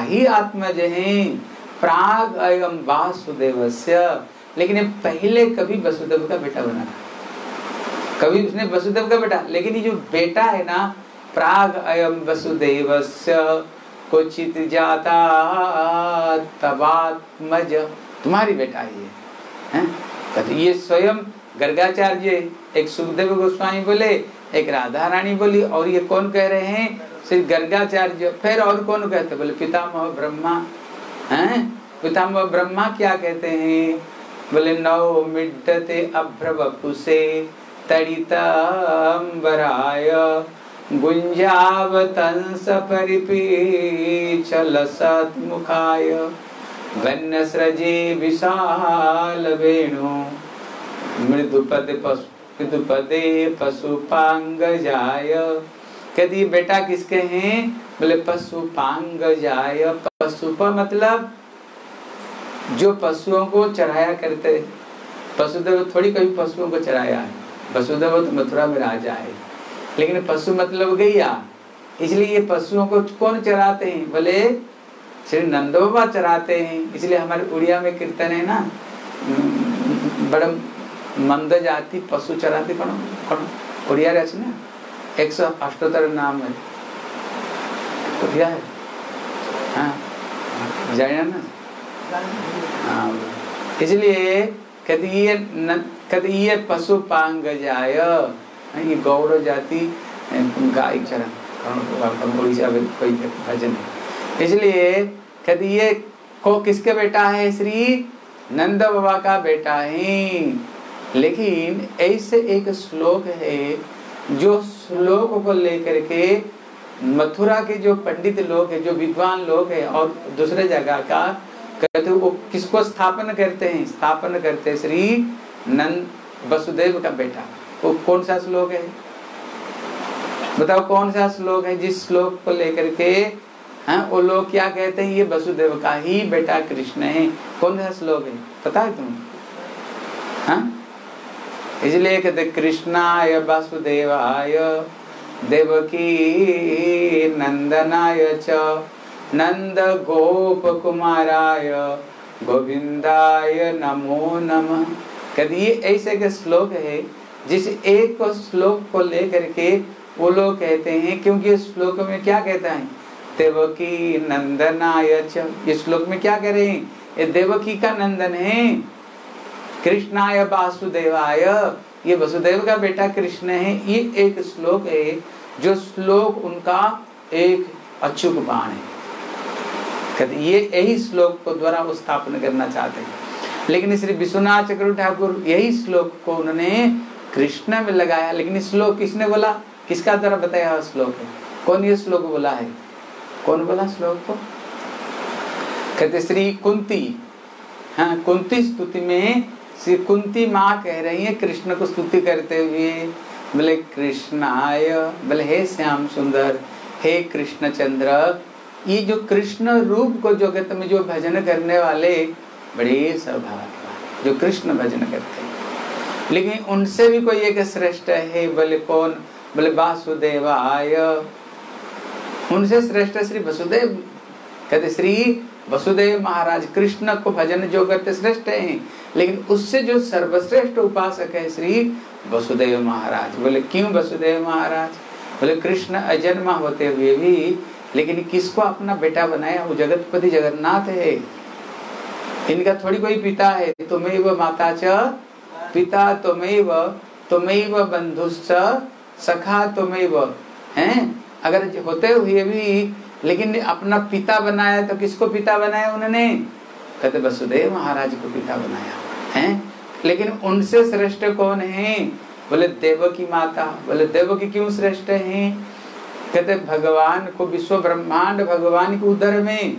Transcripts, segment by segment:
ही आत्मज हैं प्राग अयम वासुदेवस्य। लेकिन पहले कभी वसुदेव का बेटा बना था। कभी उसने वसुदेव का बेटा, लेकिन ये जो बेटा है ना, प्राग अयम वसुदेवस्य कुचित जाता तबात्मज तुम्हारी बेटा ये है तो ये स्वयं गर्गाचार्य, एक सुखदेव गोस्वामी बोले, एक राधा रानी बोली, और ये कौन कह रहे हैं? श्री गर्गाचार्य, फिर और कौन कहते? बोले, पितामह ब्रह्मा। हैं? पितामह ब्रह्मा क्या कहते हैं? बोले, नौ मिड्डते अभ्रवपुसे तड़ितंबराय गुंजावतंस सत्मुखाय। विशाल वेणु पशु मृदुपदे पशुपांग कहती बेटा किसके हैं? बोले पशुपांग जाय। पर मतलब जो पशुओं को चढ़ाया करते। पशुदेव थोड़ी कभी पशुओं को चढ़ाया है। वसुदेव तो मथुरा में राजा है। लेकिन पशु मतलब गैया। इसलिए ये पशुओं को कौन चराते हैं? बोले, श्री नंदो बाबा चराते हैं। इसलिए हमारे उड़िया में कीर्तन है ना? बड़ा मंद जाति पशु चराते कौन? कौन? उड़िया रचना एक सौ अठहत्तर नाम है। उड़िया है? हाँ। जाना ना। हाँ। इसलिए कहती ये पशु पांग जाय। ये गौड़ जाति गाय चरण कोई भजन है। इसलिए कहते ये को किसके बेटा है श्री? नंद बाबा का बेटा है। लेकिन ऐसे एक श्लोक है जो श्लोक को लेकर के मथुरा के जो पंडित लोग है, जो विद्वान लोग है और दूसरे जगह का, कहते वो किसको स्थापन करते हैं? स्थापन करते श्री नंद वसुदेव का बेटा। वो कौन सा श्लोक है? बताओ कौन सा श्लोक है जिस श्लोक को लेकर के हाँ वो लोग क्या कहते हैं? ये वसुदेव का ही बेटा कृष्ण है। कौन सा श्लोक है? पता है तुम हाँ? इसलिए कहते कृष्णाय वासुदेवाय, देवकी नंदनाय च नंद गोप कुमाराय गोविंदाय नमो नमः। कभी ये ऐसे के श्लोक है, जिस एक को श्लोक को लेकर के वो लोग कहते हैं, क्योंकि इस श्लोक में क्या कहता है? देवकी नंदनाय ये श्लोक में क्या कह रहे हैं? ये देवकी का नंदन है। कृष्णाय वासुदेवाय। ये वसुदेव का बेटा कृष्ण है। ये एक श्लोक है, जो श्लोक उनका एक अचूक बाण है। ये यही श्लोक को द्वारा स्थापन करना चाहते हैं। लेकिन श्री विश्वनाथ चक्र ठाकुर, यही श्लोक को उन्होंने कृष्ण में लगाया। लेकिन श्लोक किसने बोला? किसका द्वारा बताया श्लोक है? कौन ये श्लोक बोला है? कौन बोला श्लोक को? कहते श्री कुंती। हाँ कुंती स्तुति में श्री कुंती माँ कह रही है, कृष्ण को स्तुति करते हुए, बोले कृष्णाय बोले, हे श्याम सुंदर, हे कृष्ण चंद्र, ये जो कृष्ण रूप को जगत में जो भजन करने वाले, बड़े सौभाग्य जो कृष्ण भजन करते हैं। लेकिन उनसे भी कोई एक श्रेष्ठ है, बोले, कौन? बोले वासुदेवाय उनसे श्रेष्ठ श्री वसुदेव, कहते, श्री वसुदेव महाराज कृष्ण को भजन जो करते श्रेष्ठ हैं, लेकिन उससे जो सर्वश्रेष्ठ उपासक है श्री वसुदेव महाराज। बोले, क्यों वसुदेव महाराज? बोले, कृष्ण अजन्मा होते हुए भी, लेकिन किसको अपना बेटा बनाया? वो जगतपति जगन्नाथ है। इनका थोड़ी कोई पिता है। तुम्हें माता च पिता तुम्हें तुम्हें बंधुश्च सखा तुम्हें हैं? अगर होते हुए भी लेकिन अपना पिता बनाया तो किसको पिता बनाया उन्होंने? कहते, वसुदेव महाराज को पिता बनाया। हैं? लेकिन उनसे श्रेष्ठ कौन है? बोले, देव की माता। बोले, देव की क्यों श्रेष्ठ है? कहते, भगवान को विश्व ब्रह्मांड भगवान के उदर में।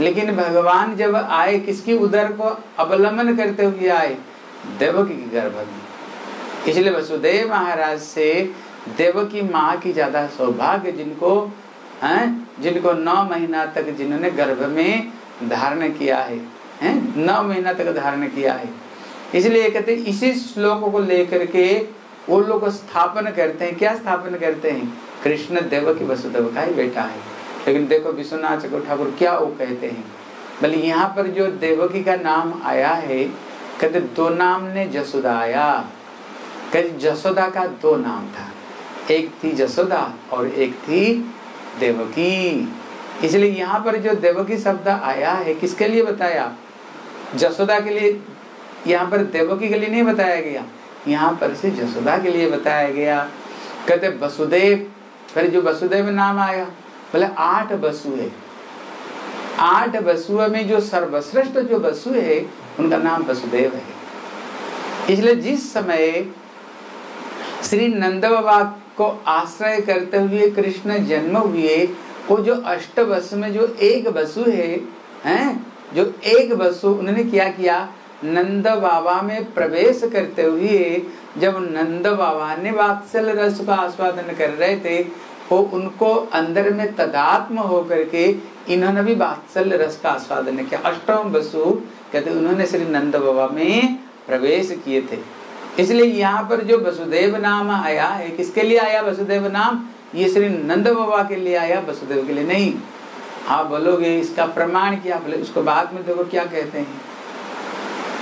लेकिन भगवान जब आए, किसकी उदर को अवलंबन करते हुए आए? देवकी के गर्भ में। इसलिए वसुदेव महाराज से देवकी माँ की ज़्यादा सौभाग्य जिनको हैं, जिनको नौ महीना तक जिन्होंने गर्भ में धारण किया है, हैं? नौ महीना तक धारण किया है। इसलिए कहते हैं, इसी श्लोक को लेकर के वो लोग स्थापन करते हैं। क्या स्थापन करते हैं? कृष्ण देव की वसुदेव का ही बेटा है। लेकिन देखो विश्वनाथ चक्र ठाकुर क्या वो कहते हैं? बोले, यहाँ पर जो देवकी का नाम आया है, कहते, दो नाम ने जसोदा आया। कहते, जसोदा का दो नाम था। एक थी जसोदा और एक थी देवकी। इसलिए यहाँ पर जो देवकी शब्द आया है, किसके लिए बताया? जसोदा के लिए, यहाँ पर देवकी के लिए नहीं बताया गया। यहाँ पर से जसोदा के लिए बताया गया। कहते वसुदेव। फिर जो वसुदेव नाम आया, बोले, आठ वसु है। आठ वसुओं में जो सर्वश्रेष्ठ जो वसु है, उनका नाम वसुदेव है। इसलिए जिस समय श्री नंद बाबा को आश्रय करते हुए कृष्ण जन्म हुए, वो जो अष्ट वसु में जो एक वसु है, हैं, जो एक वसु, उन्होंने क्या किया? नंद बाबा में प्रवेश करते हुए, जब नंद बाबा ने वात्सल रस का आस्वादन कर रहे थे, वो उनको अंदर में तदात्म होकर के इन्होंने भी वात्सल रस का आस्वादन किया। अष्टम वसु, कहते उन्होंने श्री नंद बाबा में प्रवेश किए थे। इसलिए यहाँ पर जो वसुदेव नाम आया है, किसके लिए आया वसुदेव नाम? ये श्री नंद बाबा के लिए आया, वसुदेव के लिए नहीं। आप बोलोगे, इसका प्रमाण क्या? बोले, उसको बाद में देखो क्या कहते हैं।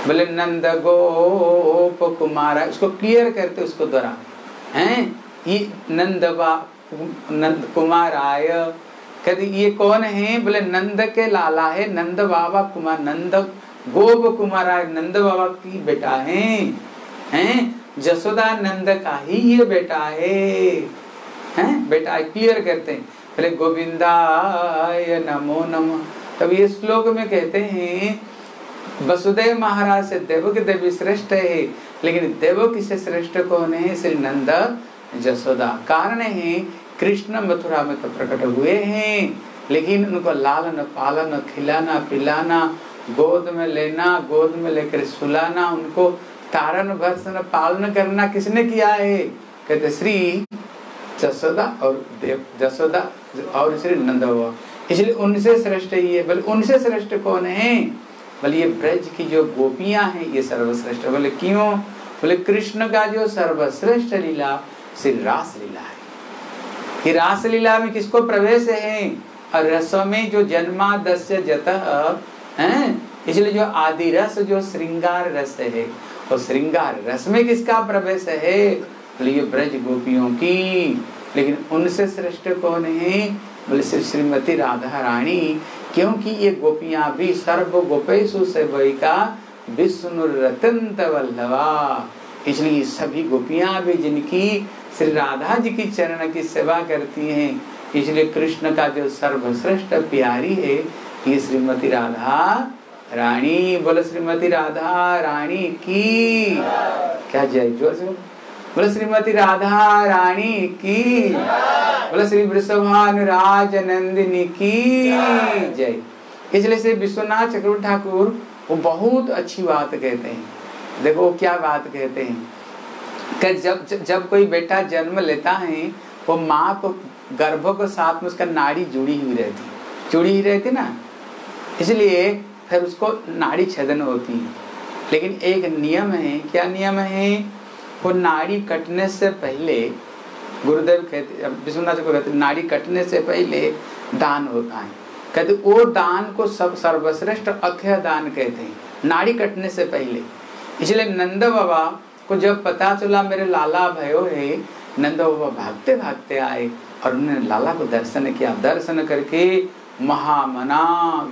बोले, नंद गोप कुमार उसको क्लियर करते उसको द्वारा हैं? ये नंद नंद कुमार आय। कहते, ये कौन है? बोले, नंद के लाला है, नंद बाबा कुमार, नंद गोप कुमार आय, नंद बाबा की बेटा है। हैं? जसोदा नंद का ही ये बेटा है। हैं? बेटा क्लियर करते हैं। पहले गोविंदाय नमो नमः। तब ये श्लोक में कहते हैं, वसुदेव महाराज से देवकी देवी श्रेष्ठ है, लेकिन देव से श्रेष्ठ कौन है? श्री नंद जसोदा। कारण है, कृष्ण मथुरा में तो प्रकट हुए हैं, लेकिन उनको लालन पालन खिलाना पिलाना, गोद में लेना, गोद में लेकर सुलाना उनको तारण भर्सन पालन करना किसने किया है? कहते, श्री जसोदा और देव, जसोदा और श्री नंद इसलिए उनसे श्रेष्ठ ये, बोले, उनसे श्रेष्ठ कौन है? बोले, ये ब्रज की जो गोपियाँ हैं, ये सर्वश्रेष्ठ बोले, क्यों? बोले, कृष्ण का जो सर्वश्रेष्ठ लीला, श्री रास लीला है। ये रास लीला में किसको प्रवेश है? और रसों में जो जन्मा दस्य जत, है? इसलिए जो आदि रस जो श्रृंगार रस है और श्रृंगार रस में किसका प्रवेश है? बोले ब्रज गोपियों की। लेकिन उनसे श्रेष्ठ कौन है? बोले श्रीमती राधा रानी, क्योंकि ये गोपियाँ भी सर्व गोपेशु का विष्णु रतंत वल्लभा। इसलिए सभी गोपियाँ भी जिनकी श्री राधा जी की चरण की सेवा करती हैं, इसलिए कृष्ण का जो सर्वश्रेष्ठ प्यारी है, ये श्रीमती राधा रानी बोले श्रीमती राधा, रानी की। क्या जय ज़ोर से बोले श्रीमती राधा, रानी की। बोले श्री वृषभान राज नंदिनी की। जय। इसलिए से विश्वनाथ चक्रवर्ती ठाकुर वो बहुत अच्छी बात कहते हैं। देखो क्या बात कहते हैं? कि जब जब कोई बेटा जन्म लेता है, वो माँ को गर्भ के साथ में उसका नाड़ी जुड़ी हुई रहती जुड़ी ही रहती ना? इसलिए फिर उसको नाड़ी छेदन होती है। लेकिन एक नियम है, क्या नियम है? वो नाड़ी कटने से पहले, गुरुदेव कहते विश्वनाथ को कहते, नाड़ी कटने से पहले दान होता है। कहते, वो दान को सब सर्वश्रेष्ठ अख्य दान कहते हैं। नाड़ी कटने से पहले। इसलिए नंद बाबा को जब पता चला, मेरे लाला भयो है, नंद बाबा भागते भागते आए और उन्होंने लाला को दर्शन किया। दर्शन करके महामना,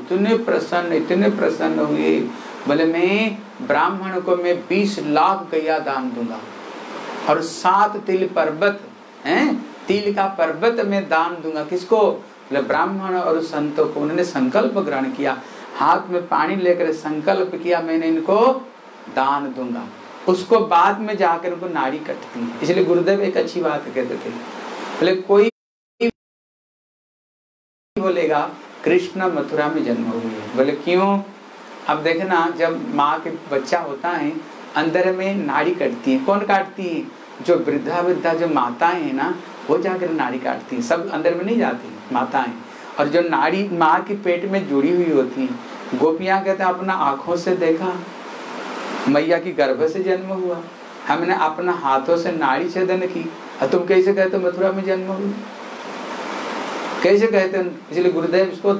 इतने प्रसन्न इतने प्रसन्न हुए। बोले, मैं ब्राह्मण को मैं बीस लाख गैया दान दूँगा और सात तिल पर्वत, हैं? तिल का पर्वत में दान दूँगा। किसको? बोले, ब्राह्मण और संतों को। उन्होंने संकल्प ग्रहण किया। हाथ में पानी लेकर संकल्प किया, मैंने इनको दान दूँगा। उसको बाद में जाकर उनको नाड़ी कटती इसलिए गुरुदेव एक अच्छी बात कहते थे। बोले, कोई बोलेगा, कृष्ण मथुरा में जन्म हुए बोले, क्यों? अब देखना जब माँ के बच्चा होता है, अंदर में नाड़ी कटती है। कौन काटती है? जो वृद्धा वृद्धा जो माताएँ हैं ना, वो जाकर नाड़ी काटती हैं। सब अंदर में नहीं जाती माताएँ। और जो नाड़ी माँ की पेट में जुड़ी हुई होती है, गोपियाँ कहते हैं, अपना आँखों से देखा, मैया की गर्भ से जन्म हुआ। हमने अपना हाथों से नाड़ी छेदन की। और तुम कैसे कहते मथुरा में जन्म हुआ कैसे कहते हैं? इसलिए गुरुदेव इसको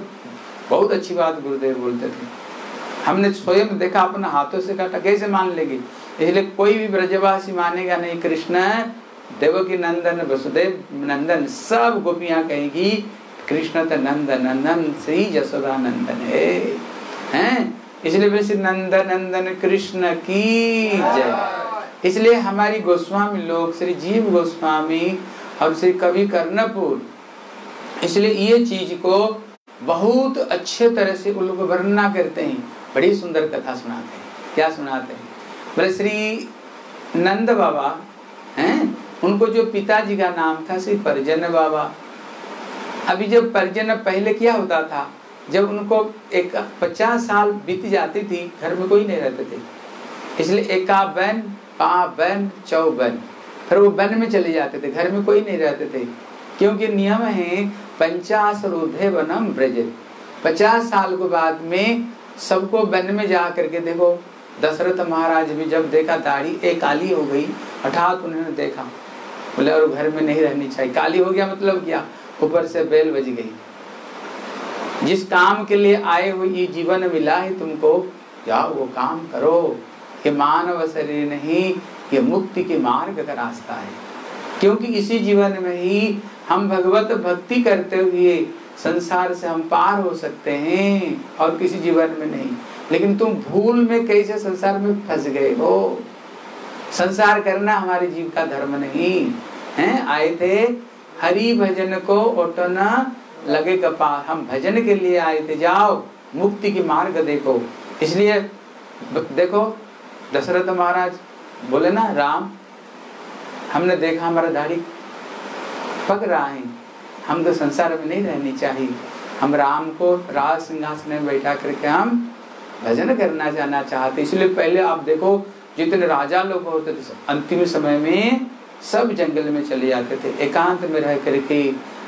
बहुत अच्छी बात गुरुदेव बोलते थे। हमने स्वयं देखा, अपने हाथों से काटा, कैसे मान लेगी? इसलिए कोई भी ब्रजवासी मानेगा नहीं, कृष्ण, देवकी नंदन, वसुदेव नंदन, सब गोपियाँ कहेगी, कृष्ण तो नंदन नंदन श्री जसोदा नंदन है। हैं? इसलिए वैसे नंदन नंदन, कृष्ण की जय। इसलिए हमारी गोस्वामी लोग, श्री जीव गोस्वामी और श्री कवि कर्णपुर इसलिए ये चीज़ को बहुत अच्छे तरह से उन लोग वर्णना करते हैं। बड़ी सुंदर कथा सुनाते हैं। क्या सुनाते हैं? बोले, श्री नंद बाबा, हैं? उनको जो पिताजी का नाम था, श्री परिजन बाबा। अभी जब परिजन पहले क्या होता था? जब उनको एक पचास साल बीत जाती थी, घर में कोई नहीं रहते थे। इसलिए एका बहन, पा बहन, चौ बहन। फिर वो बन में चले जाते थे, घर में कोई नहीं रहते थे। क्योंकि नियम है पंचास रोधे वनम ब्रज पचास साल के बाद में सबको वन में जा करके देखो, दशरथ महाराज भी जब देखा, दाढ़ी एक काली हो गई, हठात उन्होंने देखा। बोले, और घर में नहीं रहनी चाहिए। काली हो गया मतलब क्या? ऊपर से बेल बज गई। जिस काम के लिए आए हो, ये जीवन मिला है तुमको। जाओ, वो काम करो। ये मानव शरीर नहीं, ये मुक्ति के मार्ग का रास्ता है। क्योंकि इसी जीवन में ही हम भगवत भक्ति करते हुए संसार से हम पार हो सकते हैं और किसी जीवन में नहीं। लेकिन तुम भूल में कैसे संसार में फंस गए हो? संसार करना हमारे जीव का धर्म नहीं, है? आए थे हरि भजन को ओटना लगे कपाल हम भजन के लिए आए थे, जाओ, मुक्ति की मार्ग देखो। इसलिए देखो, दशरथ महाराज बोले ना, राम, हमने देखा हमारा दाढ़ी पक रहा है हम तो संसार में नहीं रहनी चाहिए। हम राम को राज सिंहासन में बैठा करके हम भजन करना जाना चाहते इसलिए पहले आप देखो, जितने राजा लोग होते थे, अंतिम समय में सब जंगल में चले जाते थे, एकांत में रह करके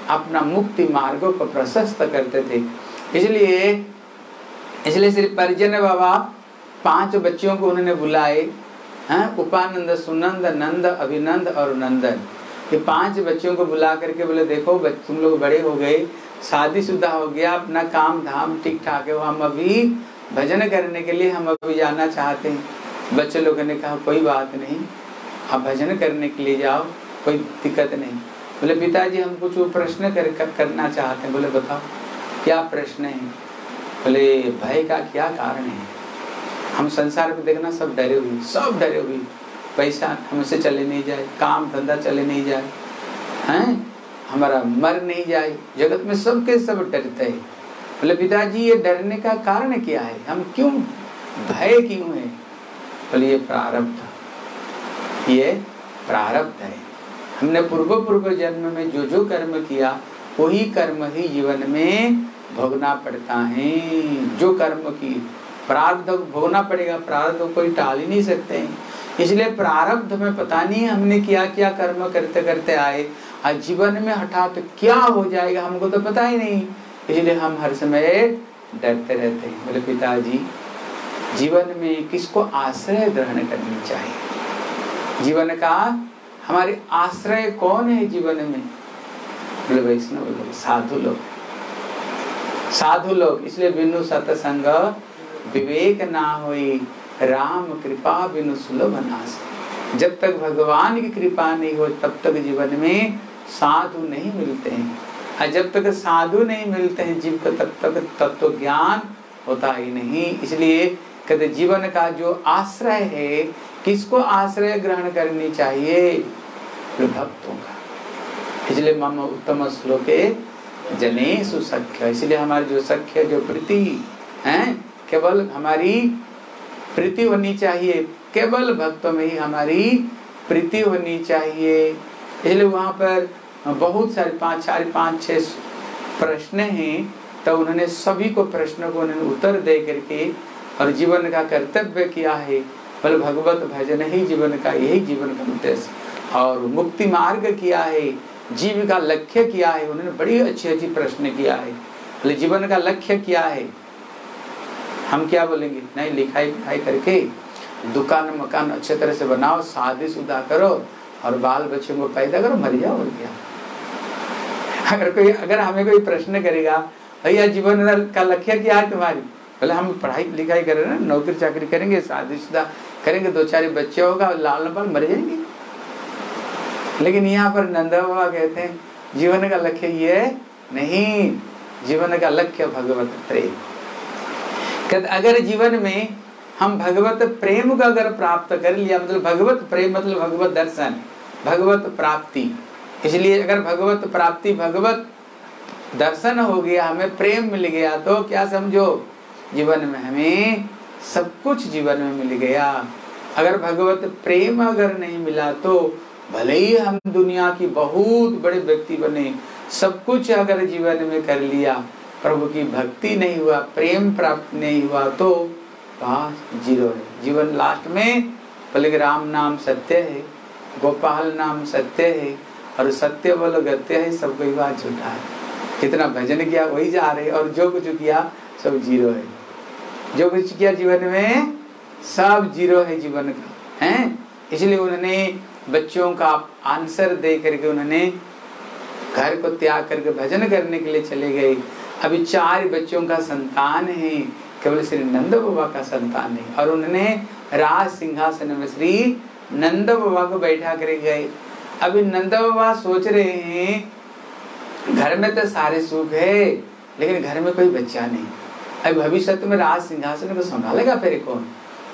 अपना मुक्ति मार्गों को प्रशस्त करते थे। इसलिए इसलिए श्री परिजन बाबा पाँच बच्चियों को उन्होंने बुलाए, हैं, उपानंद, सुनंद, नंद, अभिनंद और नंदन। ये पाँच बच्चों को बुला करके बोले देखो तुम लोग बड़े हो गए शादीशुदा हो गया अपना काम धाम ठीक ठाक है हम अभी भजन करने के लिए हम अभी जाना चाहते हैं। बच्चे लोगों ने कहा कोई बात नहीं आप भजन करने के लिए जाओ कोई दिक्कत नहीं। बोले पिताजी हम कुछ प्रश्न कर, कर, करना चाहते हैं। बोले बताओ क्या प्रश्न है? बोले भय का क्या कारण है? हम संसार में देखना सब डरे हुए सब डरे हुए। पैसा हमसे चले नहीं जाए, काम धंधा चले नहीं जाए, हैं? हमारा मर नहीं जाए। जगत में सब के सब डरते हैं। बोले, पिताजी, ये डरने का कारण क्या है? हम क्यों भय क्यों है? बोले, ये प्रारब्ध। ये प्रारब्ध है। हमने पूर्व पूर्व जन्म में जो जो कर्म किया, वही कर्म ही जीवन में भोगना पड़ता है। जो कर्म की प्रारब्ध, भोगना पड़ेगा, प्रारब्ध कोई टाल ही नहीं सकते हैं। इसलिए प्रारब्ध में पता नहीं हमने क्या क्या कर्म करते करते आए। आज जीवन में हठात तो क्या हो जाएगा, हमको तो पता ही नहीं। इसलिए हम हर समय डरते रहते हैं। बोले, पिताजी, जीवन में किसको आश्रय ग्रहण करनी चाहिए? जीवन का, हमारे आश्रय कौन है जीवन में? बोले, वैष्णव लोग, साधु लोग। साधु लोग, इसलिए बिनु सत्संग विवेक ना हुई राम कृपा बिनु सुलभ नाश। जब तक भगवान की कृपा नहीं हो, तब तक जीवन में साधु नहीं मिलते हैं। और जब तक साधु नहीं मिलते हैं जीव को, तब तक तत्व तो ज्ञान होता ही नहीं। इसलिए कहते जीवन का जो आश्रय है, किसको आश्रय ग्रहण करनी चाहिए? भक्तों का। इसलिए मम उत्तम श्लोके जने सुसख्य इसलिए हमारे जो सख्य, जो प्रीति है, केवल हमारी प्रीति होनी चाहिए। केवल भक्तों में ही हमारी प्रीति होनी चाहिए। इसलिए वहाँ पर बहुत सारे पाँच चार पाँच, छह प्रश्न हैं तो उन्होंने सभी को प्रश्नों को उन्होंने उत्तर दे करके और जीवन का कर्तव्य किया है। बल भगवत भजन ही जीवन का, यही जीवन का उद्देश्य। और मुक्ति मार्ग किया है, जीव का लक्ष्य किया है। उन्होंने बड़ी अच्छी अच्छी प्रश्न किया है। जीवन का लक्ष्य क्या है। हम क्या बोलेंगे? नहीं, लिखाई लिखाई करके दुकान मकान अच्छे तरह से बनाओ, शादी शुदा करो और बाल बच्चों को पैदा करो मर जाओ और क्या अगर कोई, अगर हमें कोई प्रश्न करेगा, भैया, जीवन का लक्ष्य क्या है तुम्हारी? पहले हम पढ़ाई लिखाई करें ना नौकरी चाकरी करेंगे, शादी शुदा करेंगे, दो चार बच्चे होगा, लाल नपाल मर जाएँगे। लेकिन यहाँ पर नंदा बाबा कहते हैं, जीवन का लक्ष्य ये नहीं, जीवन का लक्ष्य भगवत प्रेम। अगर जीवन में हम भगवत प्रेम को अगर प्राप्त कर लिया मतलब भगवत प्रेम मतलब भगवत दर्शन, भगवत प्राप्ति। इसलिए अगर भगवत प्राप्ति, भगवत दर्शन हो गया, हमें प्रेम मिल गया तो क्या समझो? जीवन में हमें सब कुछ जीवन में मिल गया। अगर भगवत प्रेम अगर नहीं मिला तो भले ही हम दुनिया की बहुत बड़े व्यक्ति बने, सब कुछ अगर जीवन में कर लिया प्रभु की भक्ति नहीं हुआ, प्रेम प्राप्त नहीं हुआ तो पास ज़ीरो है? जीवन लास्ट में बोले राम नाम सत्य है, गोपाल नाम सत्य है, और सत्य बोलो गत्य है, सब कोई बात झूठा है। कितना भजन किया, वही जा रहे, और जो कुछ किया, सब ज़ीरो है। जो कुछ किया जीवन में, सब ज़ीरो है जीवन का, है? इसलिए उन्होंने बच्चों का आंसर दे करके उन्होंने घर को त्याग करके भजन करने के लिए चले गए। अभी चार बच्चों का संतान है, केवल श्री नंद बाबा का संतान है और उन्होंने राज सिंहासन में श्री नंद बाबा को बैठा कर गए। अभी नंद बाबा सोच रहे हैं, घर में तो सारे सुख है, लेकिन घर में कोई बच्चा नहीं। अभी भविष्य में राज सिंहासन को संभालेगा फिर कौन?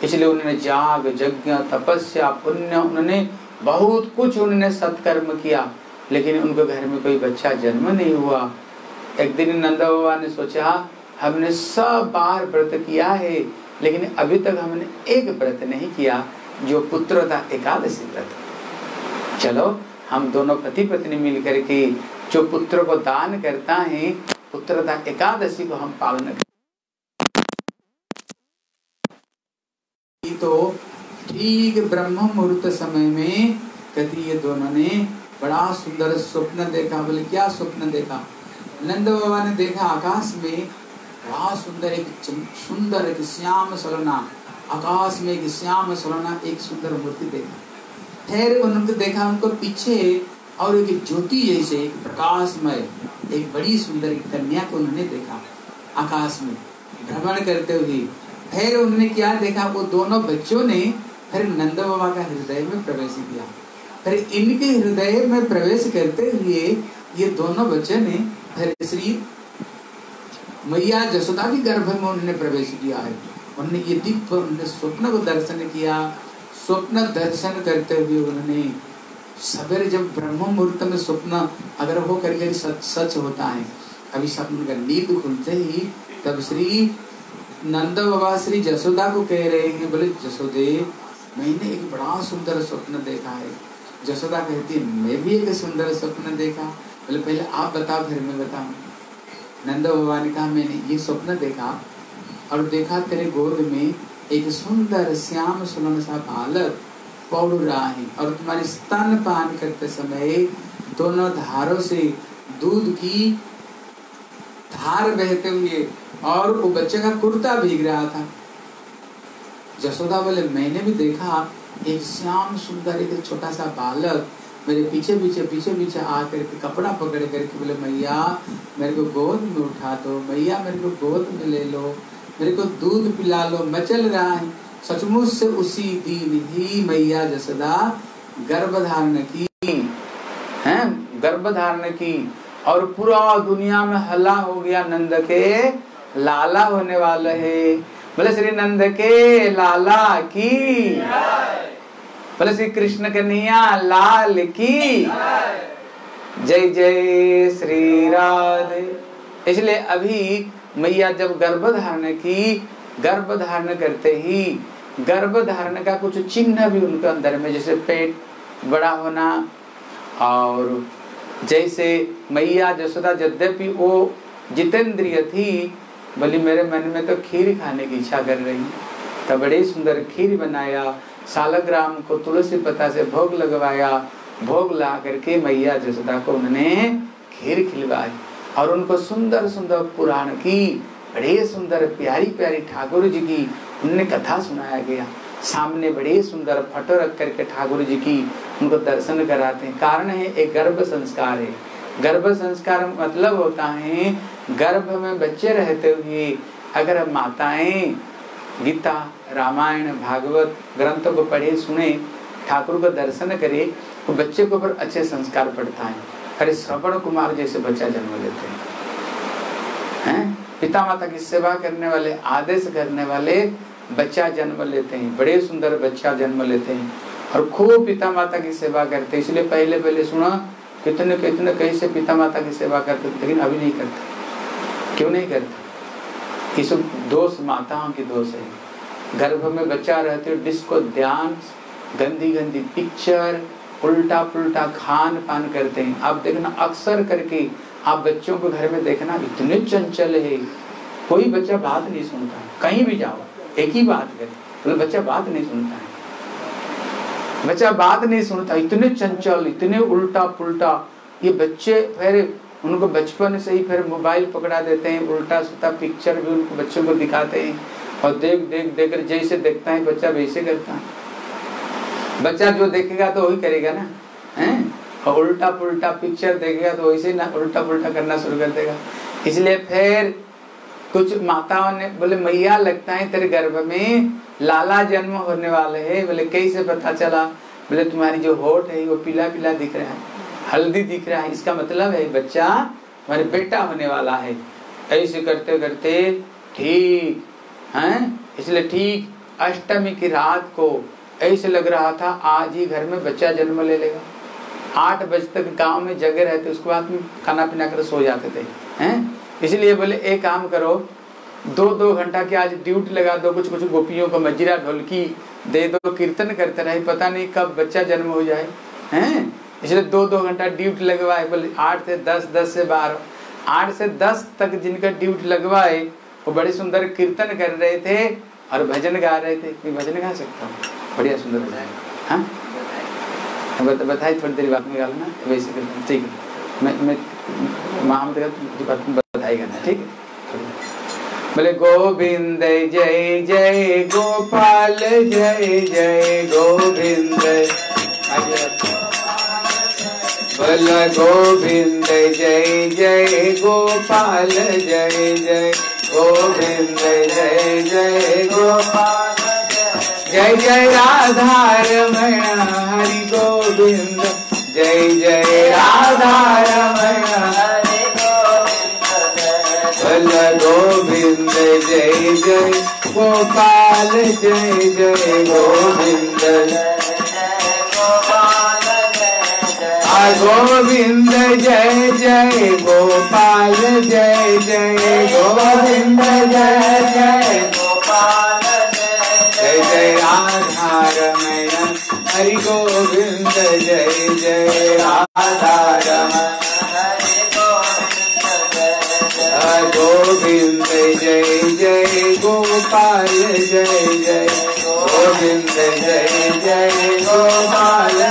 इसलिए उन्होंने जाग, यज्ञ, तपस्या, पुण्य, उन्होंने बहुत कुछ उन्होंने सत्कर्म किया, लेकिन उनको घर में कोई बच्चा जन्म नहीं हुआ। एक दिन नंदा बाबा ने सोचा हमने सब बार व्रत किया है, लेकिन अभी तक हमने एक व्रत नहीं किया, जो पुत्र था, एकादशी व्रत। चलो, हम दोनों पति पत्नी मिल करके जो पुत्र को दान करता है पुत्रता एकादशी को हम पालन कर तो ठीक ब्रह्म मुहूर्त समय में कहती, ये दोनों ने बड़ा सुंदर स्वप्न देखा, बोले, क्या स्वप्न देखा? नंद बाबा ने देखा आकाश में बड़ा सुंदर एक सुंदर एक श्याम सलोना। आकाश में एक श्याम सलोना, एक सुंदर मूर्ति देखा। फिर उन्होंने देखा उनको पीछे और एक ज्योति जैसे, एक प्रकाशमय, एक बड़ी सुंदर कन्या को उन्होंने देखा आकाश में। भ्रमण करते हुए फिर उन्होंने क्या देखा? वो दोनों बच्चों ने फिर नंद बाबा का हृदय में प्रवेश किया। फिर इनके हृदय में प्रवेश करते हुए ये दोनों बच्चे ने फिर श्री मैया जसोदा के गर्भ में उन्होंने प्रवेश किया है। उन्होंने ये दिव्य, उन्होंने स्वप्न को दर्शन किया। स्वप्न दर्शन करते हुए उन्होंने सवेरे जब ब्रह्म मुहूर्त में स्वप्न अगर हो करके सच सच होता है अभी स्वप्न का नींद खुलते ही तब श्री नंद बाबा श्री जसोदा को कह रहे हैं, बोले, जसोदे, मैंने एक बड़ा सुंदर स्वप्न देखा है। जसोदा कहती है, मैं भी एक सुंदर स्वप्न देखा। बोले पहले आप बताओ फिर मैं बताऊँ नंद बाबा ने कहा, मैंने ये स्वप्न देखा और देखा तेरे गोद में एक सुंदर श्याम सुलन सा बालक पौड़ रहा है और तुम्हारी स्तन पान करते समय दोनों धारों से दूध की धार बहते हुए और वो बच्चे का कुर्ता भीग रहा था। जसोदा बोले, मैंने भी देखा एक श्याम सुंदर, एक छोटा सा बालक मेरे पीछे पीछे पीछे पीछे आकर के कपड़ा पकड़ करके बोले, मैया, मेरे को गोद में उठा दो। मैया, मेरे को गोद में ले लो। मेरे को दूध पिला लो। मचल रहा है। सचमुच से उसी दिन ही मैया जसोदा गर्भ धारण की, है? गर्भ धारण की। और पूरा दुनिया में हल्ला हो गया नंद के। लाला होने वाले है। बोले, श्री नंद के लाला की बोले श्री कृष्ण कन्हैया लाल की। जय जय श्री राधे। इसलिए अभी मैया जब गर्भ धारण की, गर्भ धारण करते ही, गर्भ धारण का कुछ चिन्ह भी उनके अंदर में, जैसे पेट बड़ा होना और जैसे मैया जसोदा यद्यपि वो जितेंद्रिय थी बोली मेरे मन में तो खीर खाने की इच्छा कर रही तो बड़ी सुंदर खीर बनाया सालग्राम को तुलसी पता से भोग लगवाया, भोग ला करके मैया जसोदा को उन्होंने खीर खिलवाई और उनको सुंदर सुंदर पुराण की, बड़े सुंदर प्यारी प्यारी ठाकुर जी की उनने कथा सुनाया गया। सामने बड़े सुंदर फ़ोटो रख करके ठाकुर जी की उनको दर्शन कराते हैं। कारण है, एक गर्भ संस्कार है। गर्भ संस्कार मतलब होता है, गर्भ में बच्चे रहते हुए अगर माताएँ गीता, रामायण, भागवत ग्रंथों को पढ़े, सुने, ठाकुर को दर्शन करे तो बच्चे के ऊपर अच्छे संस्कार पड़ता है। अरे श्रवण कुमार जैसे बच्चा जन्म लेते हैं। हैं? पिता माता की सेवा करने वाले, आदेश करने वाले बच्चा जन्म लेते हैं। बड़े सुंदर बच्चा जन्म लेते हैं। और खूब पिता माता की सेवा करते इसलिए पहले पहले सुना, कितने कितने, कहीं से पिता माता की सेवा करते लेकिन अभी नहीं करते। क्यों नहीं करते? ये दोष माताओं के दोष है। गर्भ में बच्चा रहते डिस्को ध्यान गंदी गंदी पिक्चर उल्टा पुल्टा खान पान करते हैं। आप देखना, अक्सर करके आप बच्चों को घर में देखना इतने चंचल है। कोई बच्चा बात नहीं सुनता। कहीं भी जाओ, एक ही बात करे तो बच्चा बात नहीं सुनता है। बच्चा बात नहीं सुनता, इतने चंचल, इतने उल्टा पुल्टा ये बच्चे, फिर उनको बचपन से ही फिर मोबाइल पकड़ा देते हैं, उल्टा सुल्टा पिक्चर भी उनको बच्चों को दिखाते हैं। और देख देख देख कर जैसे देखता है बच्चा वैसे करता है। बच्चा जो देखेगा तो वही करेगा ना, है? और उल्टा पुल्टा पिक्चर देखेगा तो वैसे ना उल्टा पुल्टा करना शुरू कर देगा। इसलिए फिर कुछ माताओं ने बोले, मैया, लगता है तेरे गर्भ में लाला जन्म होने वाले है। बोले, कैसे पता चला? बोले, तुम्हारी जो होठ है, वो पीला पीला दिख रहा है। हल्दी दिख रहा है, इसका मतलब है बच्चा हमारे बेटा होने वाला है। ऐसे करते करते ठीक, है? इसलिए ठीक अष्टमी की रात को ऐसे लग रहा था, आज ही घर में बच्चा जन्म ले लेगा। आठ बजे तक गाँव में जगह रहते, उसके बाद में खाना पीना कर सो जाते थे, हैं? इसलिए बोले, एक काम करो, दो दो घंटा की आज ड्यूटी लगा दो कुछ कुछ गोपियों को मजीरा ढोलकी दे दो, कीर्तन करते रहे, पता नहीं कब बच्चा जन्म हो जाए, हैं? इसलिए दो दो घंटा ड्यूटी लगवाए, बोले आठ से दस दस से बारह। आठ से दस तक जिनका ड्यूटी लगवाए, वो बड़े सुंदर कीर्तन कर रहे थे और भजन गा रहे थे। मैं भजन गा सकता हूँ? बढ़िया सुंदर हो? जाएगा हाँ बताए थोड़ी देर बाद में गालना वैसे ठीक है। मैं मैं बताएगा ना, ठीक है? बोले, गोविंद जय जय गोपाल, जय जय गोविंद। बोल गोविंद, जय जय गोपाल, जय जय गोविंद, जय जय गोपाल। जय जय राधा रमण, हरि गोविंद। जय जय राधा रमण, हरि गोविंद। गोविंद, जय जय गोपाल, जय जय गोविंद। गोविंद जय जय गोपाल जय जय गोविंद जय जय गोपाल जय जय राधा रमण हरि गोविंद जय जय राधा रमण गोविंद जय जय गोपाल जय जय गोविंद जय जय गोपाल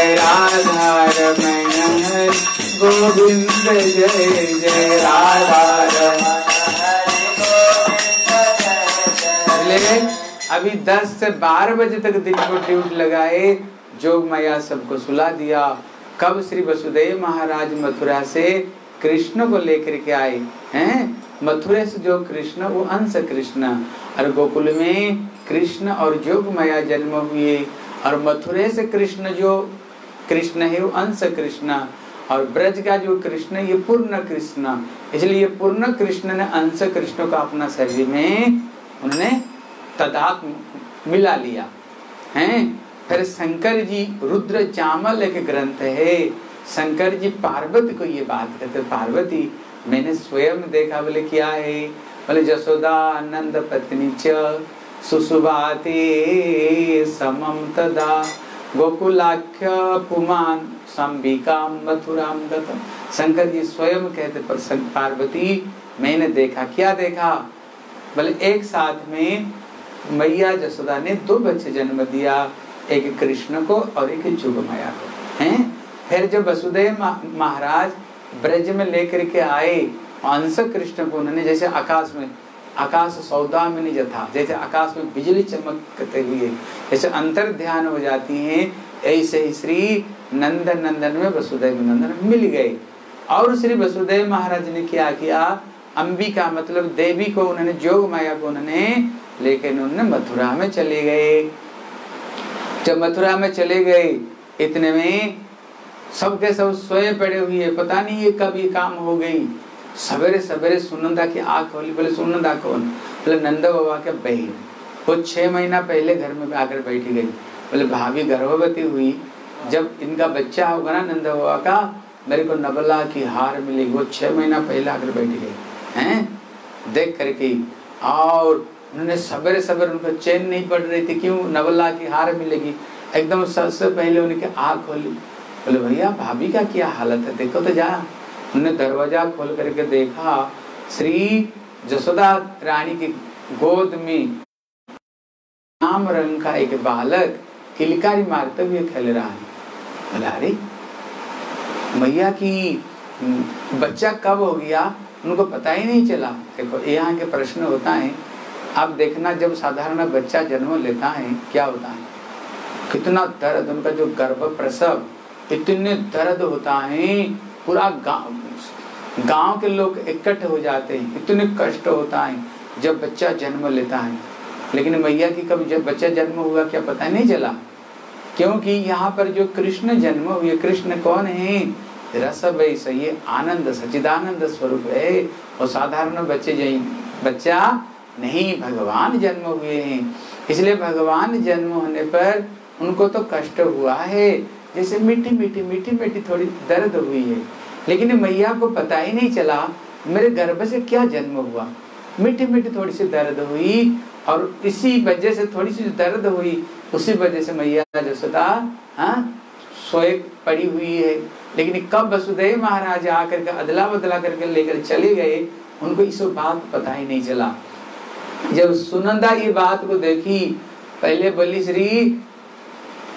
जय राधा रमण हरि गोविंद जय जय राधा अभी 10 से 12 बजे तक दिन को ड्यूटी लगाए, जोग माया सबको सुला दिया। कब श्री वसुदेव महाराज मथुरा से कृष्ण को लेकर के आए, हैं? मथुरा से जो कृष्ण, वो अंश कृष्ण। और गोकुल में कृष्ण और जोग माया जन्म हुए, और मथुरे से कृष्ण जो कृष्ण है वो अंश कृष्ण। और ब्रज का जो कृष्ण ये पूर्ण कृष्ण। इसलिए पूर्ण कृष्ण ने अंश कृष्ण को अपना शरीर में उन्होंने तदात मिला लिया। हैं? फिर शंकर जी रुद्र चामल एक ग्रंथ है। शंकर जी पार्वती को ये बात कहते पार्वती, मैंने स्वयं देखा बोले, क्या है? बोले, जसोदा नंद पत्नी च, सुसुभाते समम तदा गोकुलाख्य पुमान संबिका मथुराम शंकर जी स्वयं कहते पर पार्वती, मैंने देखा, क्या देखा? बोले, एक साथ में मैया जसोदा ने दो बच्चे जन्म दिया, एक कृष्ण को और एक जुग माया को, हैं? फिर जब वसुदेव महाराज ब्रज में लेकर के आए, अंश कृष्ण को उन्होंने जैसे आकाश में आकाश सौदा में नहीं था जैसे आकाश में बिजली चमकते हुए, जैसे अंतर ध्यान हो जाती है, ऐसे ही श्री नंदन नंदन में वसुदेव नंदन मिल गए। और श्री वसुदेव महाराज ने क्या किया? अंबिका मतलब देवी को उन्होंने, जोग माया को उन्होंने, लेकिन उन्होंने मथुरा में चले गए। जब मथुरा में चले गए, इतने में सबके सब सोए पड़े हुए पता नहीं ये ये काम हो गई। सवेरे सवेरे सुनंदा की आँख खोली, बोले सुनंदा कौन? बोले, नंदा बाबा के बहन। वो छह महीना पहले घर में आकर बैठी गई। बोले, भाभी, गर्भवती हुई। जब इनका बच्चा होगा ना नंदा बाबा का, मेरे को नबला की हार मिलेगी। वो छह महीना पहले आकर बैठी गई। हैं? देख करके। और उन्होंने सवेरे सवेरे उनको चैन नहीं पड़ रही थी, क्यों नवला की हार मिलेगी? एकदम सबसे पहले उनके आँख खोली। बोले, भैया, भाभी का क्या हालत है? देखो तो जा। उन्होंने दरवाज़ा खोल करके देखा, श्री जसोदा रानी की गोद में नाम रंग का एक बालक किलकारी मारते हुए खेल रहा है। बोला, अरे, मैया की बच्चा कब हो गया? उनको पता ही नहीं चला। देखो, यहाँ के प्रश्न होता है, आप देखना जब साधारण बच्चा जन्म लेता है, क्या होता है? कितना दर्द, उनका जो गर्भ प्रसव इतने दर्द होता है पूरा गाँव गाँव के लोग इकट्ठे हो जाते हैं, इतने कष्ट होता है, जब बच्चा जन्म लेता है। लेकिन मैया की कभी जब बच्चा जन्म हुआ, क्या पता नहीं चला? क्योंकि यहाँ पर जो कृष्ण जन्म हुए, कृष्ण कौन है? रस वैसे ये आनंद सचिदानंद स्वरूप है। और साधारण बच्चे जही बच्चा नहीं, भगवान जन्म हुए हैं। इसलिए भगवान जन्म होने पर उनको तो कष्ट हुआ है। जैसे मीठी मीठी मीठी मीठी थोड़ी दर्द हुई है। लेकिन मैया को पता ही नहीं चला मेरे गर्भ से क्या जन्म हुआ। मीठी मीठी थोड़ी सी दर्द हुई और इसी वजह से थोड़ी सी दर्द हुई, उसी वजह से मैया हाँ सोए पड़ी हुई है। लेकिन कब वसुदेव महाराज आकर के अदला बदला करके लेकर चले गए, उनको इस बात पता ही नहीं चला। जब सुनंदा ये बात को देखी, पहले बोली, श्री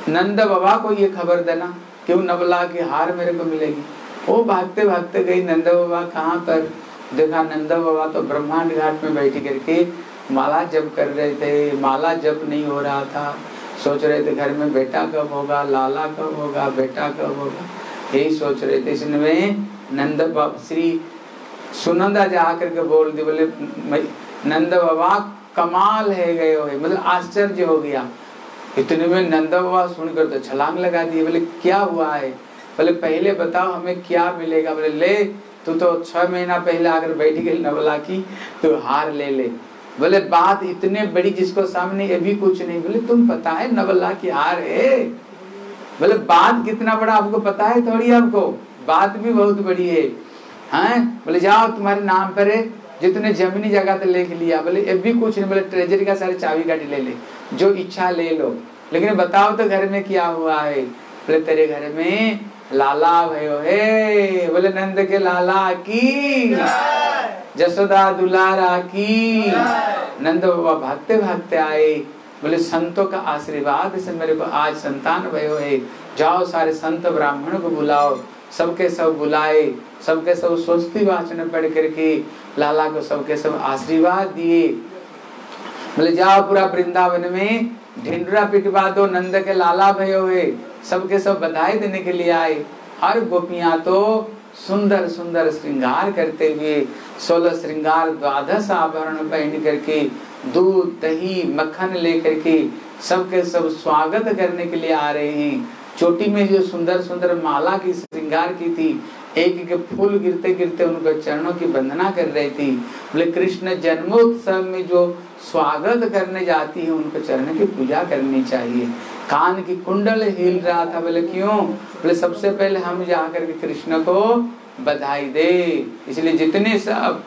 नंद बाबा को ये खबर देना, क्यों नवला की हार मेरे को मिलेगी? वो भागते भागते गई नंदा बाबा कहाँ पर? देखा नंदा बाबा तो ब्रह्मांड घाट में बैठ करके माला जप कर रहे थे। माला जप नहीं हो रहा था। सोच रहे थे घर में बेटा कब होगा, लाला कब होगा, बेटा कब होगा? यही सोच रहे थे। इसमें नंद बाबा, श्री सुनंदा जा करके बोल दी बोले नंद बाबा कमाल है गए हो। मतलब आश्चर्य हो गया। इतने में नंदा बाबा सुनकर तो छलांग लगा दिए। बोले, क्या हुआ है? बोले, पहले बताओ हमें क्या मिलेगा? बोले, ले, तू तो छह महीना पहले आकर बैठ गई नवला की तो हार ले ले। बोले, बात इतने बड़ी जिसको सामने ये भी कुछ नहीं। बोले, तुम पता है नवल्ला की हार है? बोले, बात कितना बड़ा आपको पता है थोड़ी आपको? बात भी बहुत बड़ी है। हैं? बोले, जाओ, तुम्हारे नाम पर है जितने जमीनी जगह तो लेके लिया। बोले ये भी कुछ नहीं। बोले, ट्रेजरी का सारे चाबी काटी ले ले, जो इच्छा ले लो। लेकिन बताओ तो घर में क्या हुआ है? बोले, तेरे घर में लाला भयो। है बोले नंद के लाला की? जसोदा दुलारा की? नंद बाबा भागते भागते आए। बोले संतों का आशीर्वाद से मेरे को आज संतान भयो है। जाओ सारे संत ब्राह्मण को बुलाओ। सबके सब बुलाए। सबके सब स्वस्ति वाचन पढ़ करके लाला को सबके सब आशीर्वाद दिए। बोले जाओ पूरा वृंदावन में। ढिंडरा पिटवा दो नंद के लाला भयो हुए सबके सब बधाई देने के लिए आए हर गोपियाँ तो सुंदर सुंदर श्रृंगार करते हुए सोलह श्रृंगार द्वादश आभरण पहन करके दूध, दही, मक्खन लेकर के सबके सब स्वागत करने के लिए आ रहे हैं। चोटी में जो सुंदर सुंदर माला की श्रृंगार की थी एक एक फूल गिरते गिरते उनके चरणों की वंदना कर रही थी। बोले, कृष्ण, जन्मोत्सव में जो स्वागत करने जाती है, उनको चरण की पूजा करनी चाहिए। कान की कुंडल हिल रहा था, बोले, क्यों? बोले, सबसे पहले हम जाकर के कृष्ण को बधाई दे। इसलिए जितने सब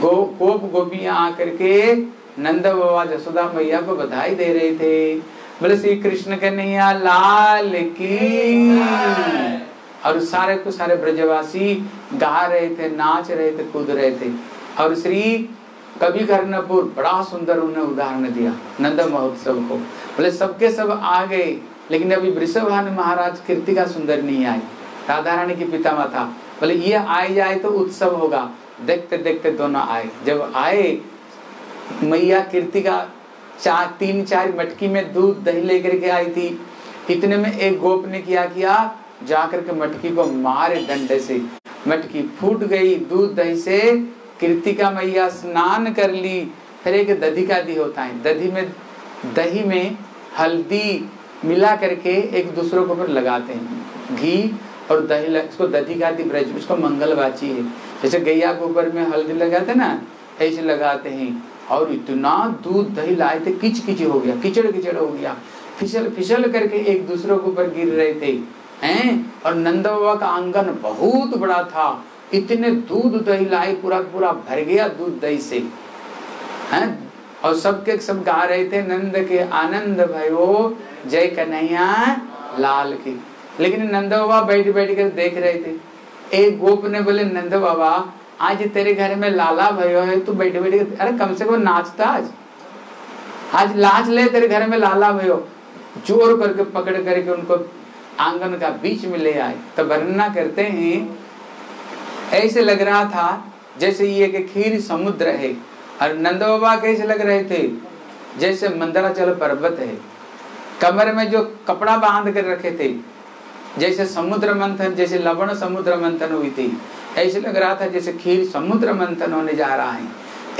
गो, गोप गोपियाँ आकर के नंद बाबा जसोदा मैया को बधाई दे रहे थे। बोले, श्री कृष्ण कन्हैया, लाल की और सारे को सारे ब्रजवासी गा रहे थे, नाच रहे थे, कूद रहे थे और श्री कवि कर्णपुर बड़ा सुंदर उन्हें उदाहरण दिया, नंद महोत्सव को। बोले, सबके सब आ गए, लेकिन अभी वृषभान महाराज कीर्तिका सुंदर नहीं आई राधा रानी की पिता माता बोले, ये आए जाए तो उत्सव होगा। देखते देखते दोनों आए। जब आए, मैया कीर्तिका चार, तीन, चार मटकी में दूध, दही लेकर के आई थी। इतने में एक गोप ने किया किया? जाकर के मटकी को मारे डंडे से। मटकी फूट गई, दूध, दही से कृतिका मैया स्नान कर ली, फिर एक दधी का दी होता है। दधी में, दही में हल्दी मिला करके एक दूसरों के ऊपर लगाते हैं। घी और दही इसको दधी का दी ब्रज उसको मंगलवाची है। जैसे गैया के ऊपर में हल्दी लगाते ना, ऐसे लगाते हैं। और इतना दूध दही लाए थे किच किच हो गया किचड़ किचड़ हो गया। फिसल फिसल करके एक दूसरों के ऊपर गिर रहे थे, हैं? और नंद बाबा का आँगन बहुत बड़ा था। इतने दूध दही लाए पूरा पूरा भर गया दूध दही से। हैं? और सबके सब गा रहे थे, नंद के, आनंद भयो जय कन्हैया लाल की। लेकिन नंद बाबा बैठ बैठ कर देख रहे थे। एक गोप ने बोले, नंद बाबा, आज तेरे घर में लाला भयो है, तू बैठे बैठे अरे कम से कम नाचता आज। आज लाच ले तेरे घर में लाला भयो ज़ोर करके पकड़ करके उनको आँगन का बीच में ले आए। तो वर्णना करते हैं ऐसे लग रहा था जैसे ये कि खीर समुद्र है। और नंद बाबा कैसे लग रहे थे? जैसे मंदराचल पर्वत है। कमर में जो कपड़ा बाँध कर रखे थे, जैसे समुद्र मंथन, जैसे लवण समुद्र मंथन हुई थी। ऐसे लग रहा था जैसे खीर समुद्र मंथन होने जा रहा है।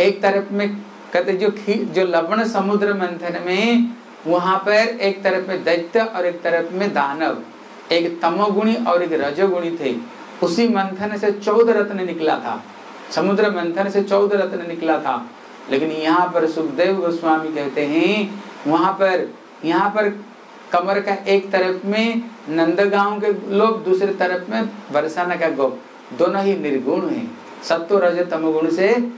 एक तरफ़ में कहते जो खीर, जो लवण समुद्र मंथन में, वहाँ पर एक तरफ़ में दैत्य और एक तरफ़ में दानव। एक तमोगुणी और एक रजोगुणी थे। उसी मंथन से चौदह रत्न निकला था। समुद्र मंथन से चौदह रत्न निकला था। लेकिन यहाँ पर सुखदेव गोस्वामी कहते हैं, वहाँ पर, यहाँ पर कमर का एक तरफ़ में, नंदगांव के लोग दूसरे तरफ़ में, बरसाना का गोप। दोनों ही निर्गुण हैं। सत्व, रज, तमगुण से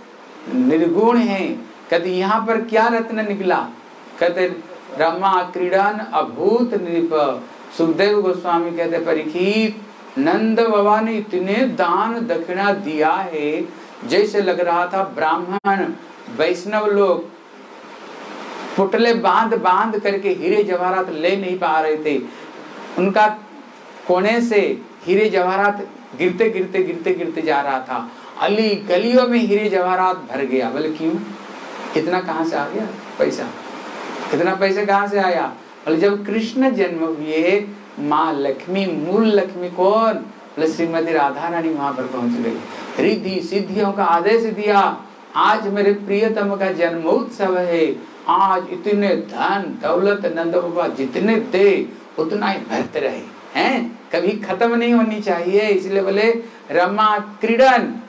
निर्गुण हैं। कहते यहाँ पर क्या रत्न निकला? कहते रमा, क्रीड़न, अभूत, नृप। सुखदेव गोस्वामी कहते परीक्षित नंद बाबा ने इतने दान दक्षिणा दिया है, जैसे लग रहा था ब्राह्मण, वैष्णव लोग पुटले बाँध बाँध करके हीरे जवाहरात ले नहीं पा रहे थे। उनका कोने से हीरे जवाहरात गिरते गिरते गिरते गिरते जा रहा था। अली गलियों में हीरे जवाहरात भर गया। बोले, क्यों? इतना कहाँ से आ गया? पैसा? इतना पैसा कहाँ से आया? बोले, जब कृष्ण जन्म हुए माँ लक्ष्मी, मूल लक्ष्मी कौन? बोले, श्रीमती राधा रानी वहाँ पर पहुँच गई। रिद्धि, सिद्धियों का आदेश दिया, आज मेरे प्रियतम का जन्मोत्सव है। आज इतने धन, दौलत, नंद बाबा जितने दे, उतना ही भरते रहे। हैं? कभी खत्म नहीं होनी चाहिए। इसलिए बोले, रमा क्रीडन।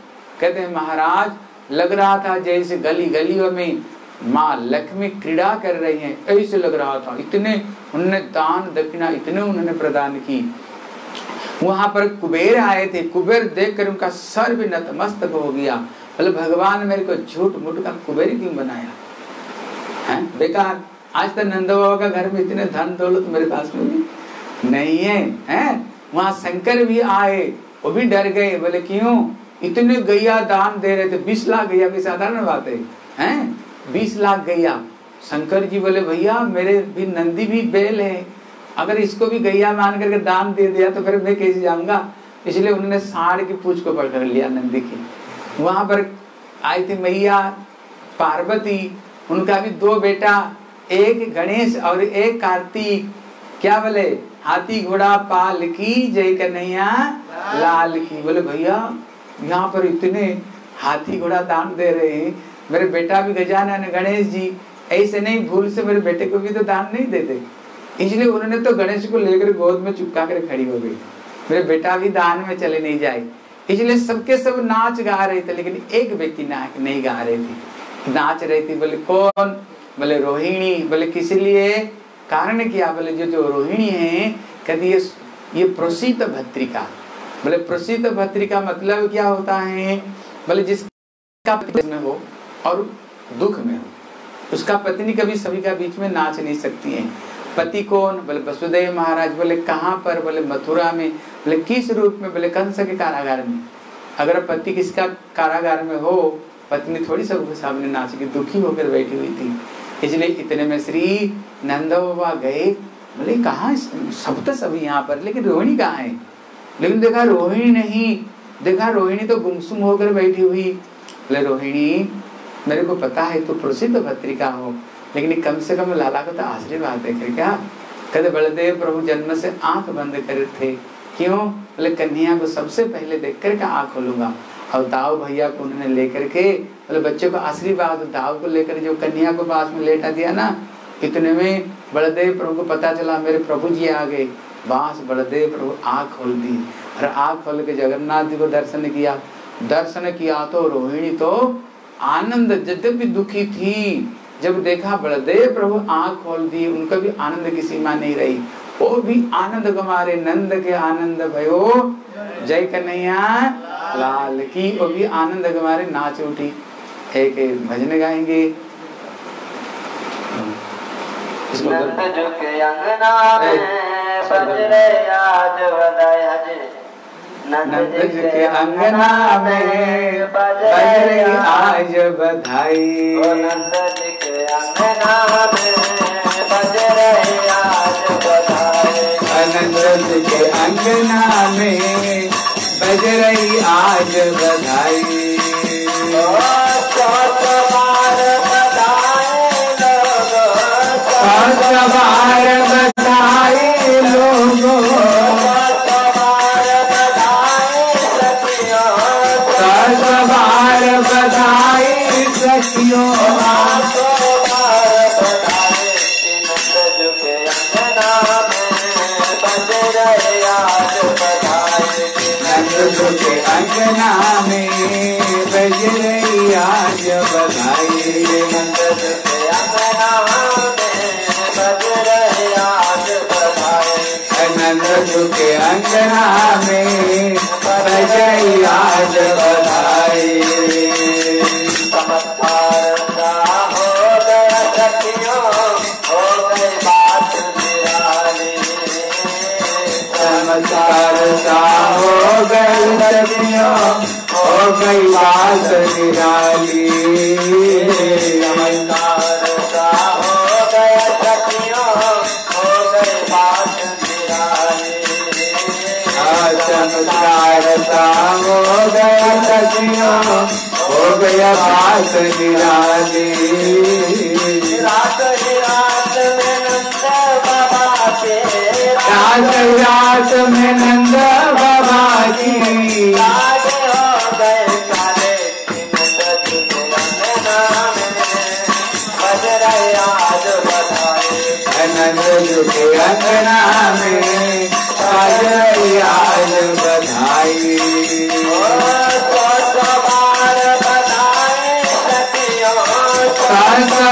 कहते महाराज, लग रहा था जैसे गली गलियों में माँ लक्ष्मी क्रीड़ा कर रही हैं, ऐसे लग रहा था। इतने उन्होंने दान, दक्षिणा इतने उन्होंने प्रदान की। वहाँ पर कुबेर आए थे। कुबेर देखकर उनका सर भी नतमस्तक हो गया। बोले, भगवान मेरे को झूठ मूठ का कुबेर क्यों बनाया? है? बेकार। आज तक नंद बाबा का घर में इतने धन दौलत मेरे पास में भी नहीं है, हैं? वहाँ शंकर भी आए, वो भी डर गए। बोले, क्यों? इतने गैया दान दे रहे थे, बीस लाख गैया की साधारण बात है, हैं? बीस लाख गैया। शंकर जी बोले, भैया, मेरे भी नंदी भी बैल है। अगर इसको भी गैया मान करके दान दे दिया तो फिर मैं कैसे जाऊँगा? इसलिए उन्होंने साढ़ की पूछ को पकड़ लिया नंदी की। वहाँ पर आई थी मैया पार्वती। उनका भी दो बेटा, एक गणेश और एक कार्तिक। क्या बोले? हाथी घोड़ा पाल की जय कन्हैया लाल की। बोले, भैया, यहाँ पर इतने हाथी घोड़ा दान दे रहे हैं। मेरे बेटा भी गजानन गणेश जी। ऐसे नहीं, भूल से मेरे बेटे को भी तो दान नहीं देते। इसलिए उन्होंने तो गणेश को लेकर गोद में चुपका कर खड़ी हो गई। मेरे बेटा भी दान में चले नहीं जाए। इसलिए सबके सब नाच गा रहे थे, लेकिन एक व्यक्ति नाच नहीं गा रहे थे। नाच रही थी, बोले, कौन? बोले, रोहिणी। बोले, किस लिए? कारण क्या? बोले, जो जो रोहिणी है, कहती ये ये प्रसिद्ध भत्रिका बोले, प्रसिद्ध भत्रिका मतलब क्या होता है? बोले, जिसका हो। और दुख में हो। उसका पत्नी कभी सभी का बीच में नाच नहीं सकती है। पति कौन? बोले, वसुदेव महाराज। बोले, कहाँ पर? बोले, मथुरा में। बोले, किस रूप में? बोले, कंस के कारागार में। अगर पति किसका कारागार में हो, पत्नी थोड़ी सबके सामने नाच के दुखी होकर बैठी हुई थी। इसलिए इतने में श्री नंद बाबा गए। बोले, कहा सब तो सभी यहाँ पर। लेकिन रोहिणी कहाँ है? लेकिन देखा रोहिणी नहीं। देखा रोहिणी तो गुमसुम होकर बैठी हुई। बोले, रोहिणी मेरे को पता है तो प्रसिद्ध पत्रिका हो, लेकिन कम से कम लाला को तो आशीर्वाद देखे क्या? कहते बलदेव प्रभु जन्म से आँख बंद करे थे। क्यों? बोले, कन्हैया को सबसे पहले देख करके आँख खोलूँगा। और दाऊ भैया को उन्होंने लेकर के, बोले, बच्चे को आशीर्वाद दाऊ को लेकर जो कन्हैया को पास में लेटा दिया ना, इतने में बलदेव प्रभु को पता चला, मेरे प्रभु जी आ गए। बाँस बलदेव प्रभु आँख खोल दी और आँख खोल के जगन्नाथ जी को दर्शन किया। दर्शन किया तो रोहिणी तो आनंद यद्यपि दुखी थी जब देखा बलदेव प्रभु आँख खोल दी उनका भी आनंद की सीमा नहीं रही। वो भी आनंद गमारे नंद के आनंद भयो। जय कन्हैया लाल की वो भी आनंद कुमारे नाच उठी। एक भजन गाएँगे। नंद झुके अंगना में बजरे आज बधाई हजे। नंद के अंगना में बजरे आज बधाई नंद के अंगना में बजरे आज बधाई आनंद के अंगना में बज रही आज बधाई लोगो बधाई सखियों बार अंगना में बजरे आज बधाई। नंद के अंगना में बज रही आज में बज रही आज बधाई। चमत्कार सा हो गई हो गई बात निराली हाँ, चमत्कार सा हो गया हो गया बात निराली। रात रात में नंद बाबा की राज नंद अंगना में बज रहे बधाई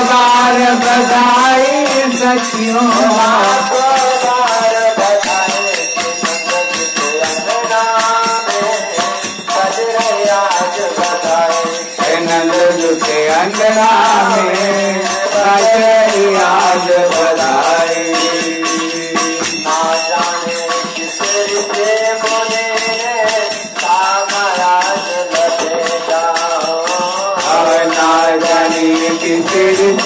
बार बधाई सखियों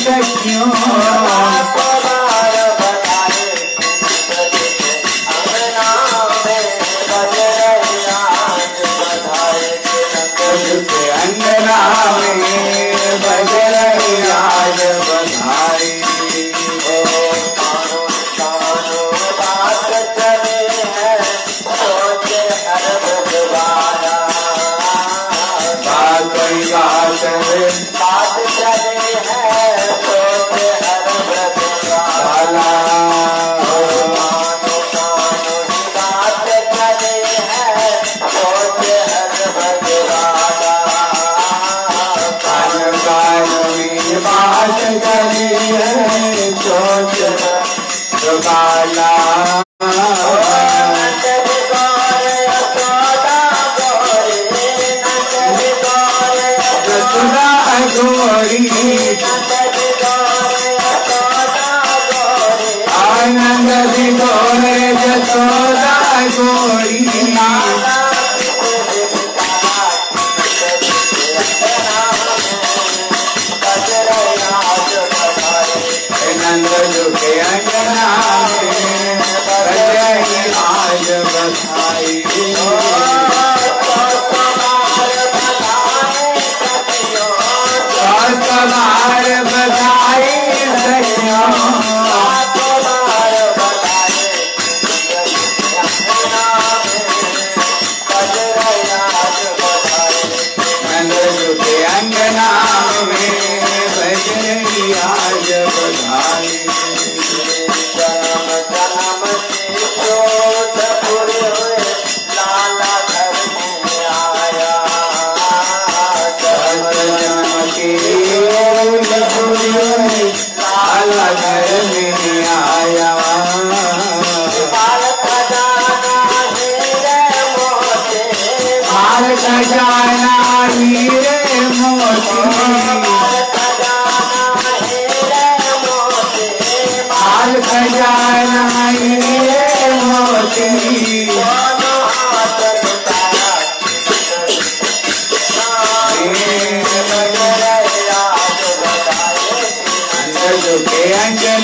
सखियों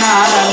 ನಾರಾಯಣ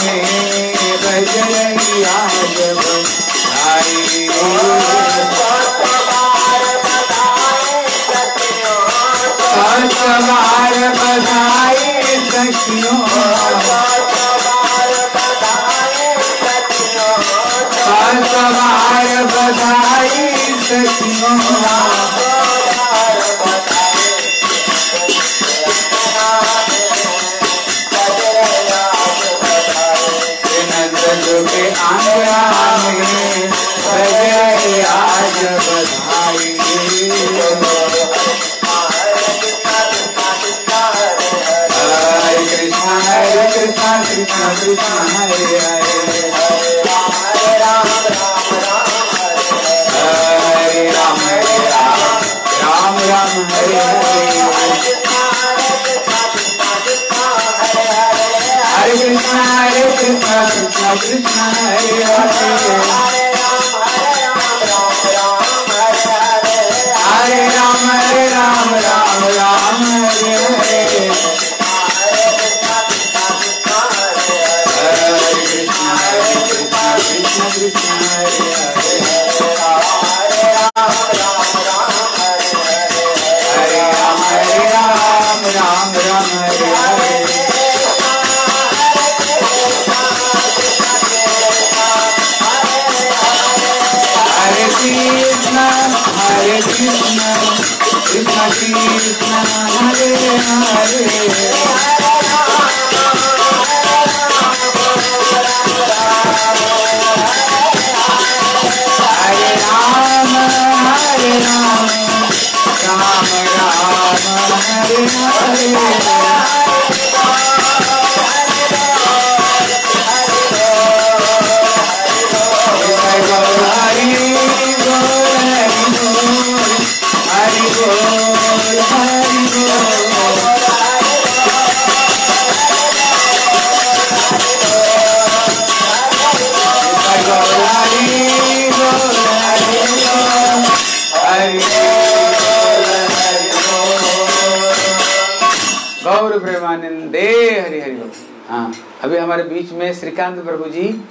गौर प्रेमानंदे हरि हरि हाँ अभी हमारे बीच में श्रीकांत प्रभु जी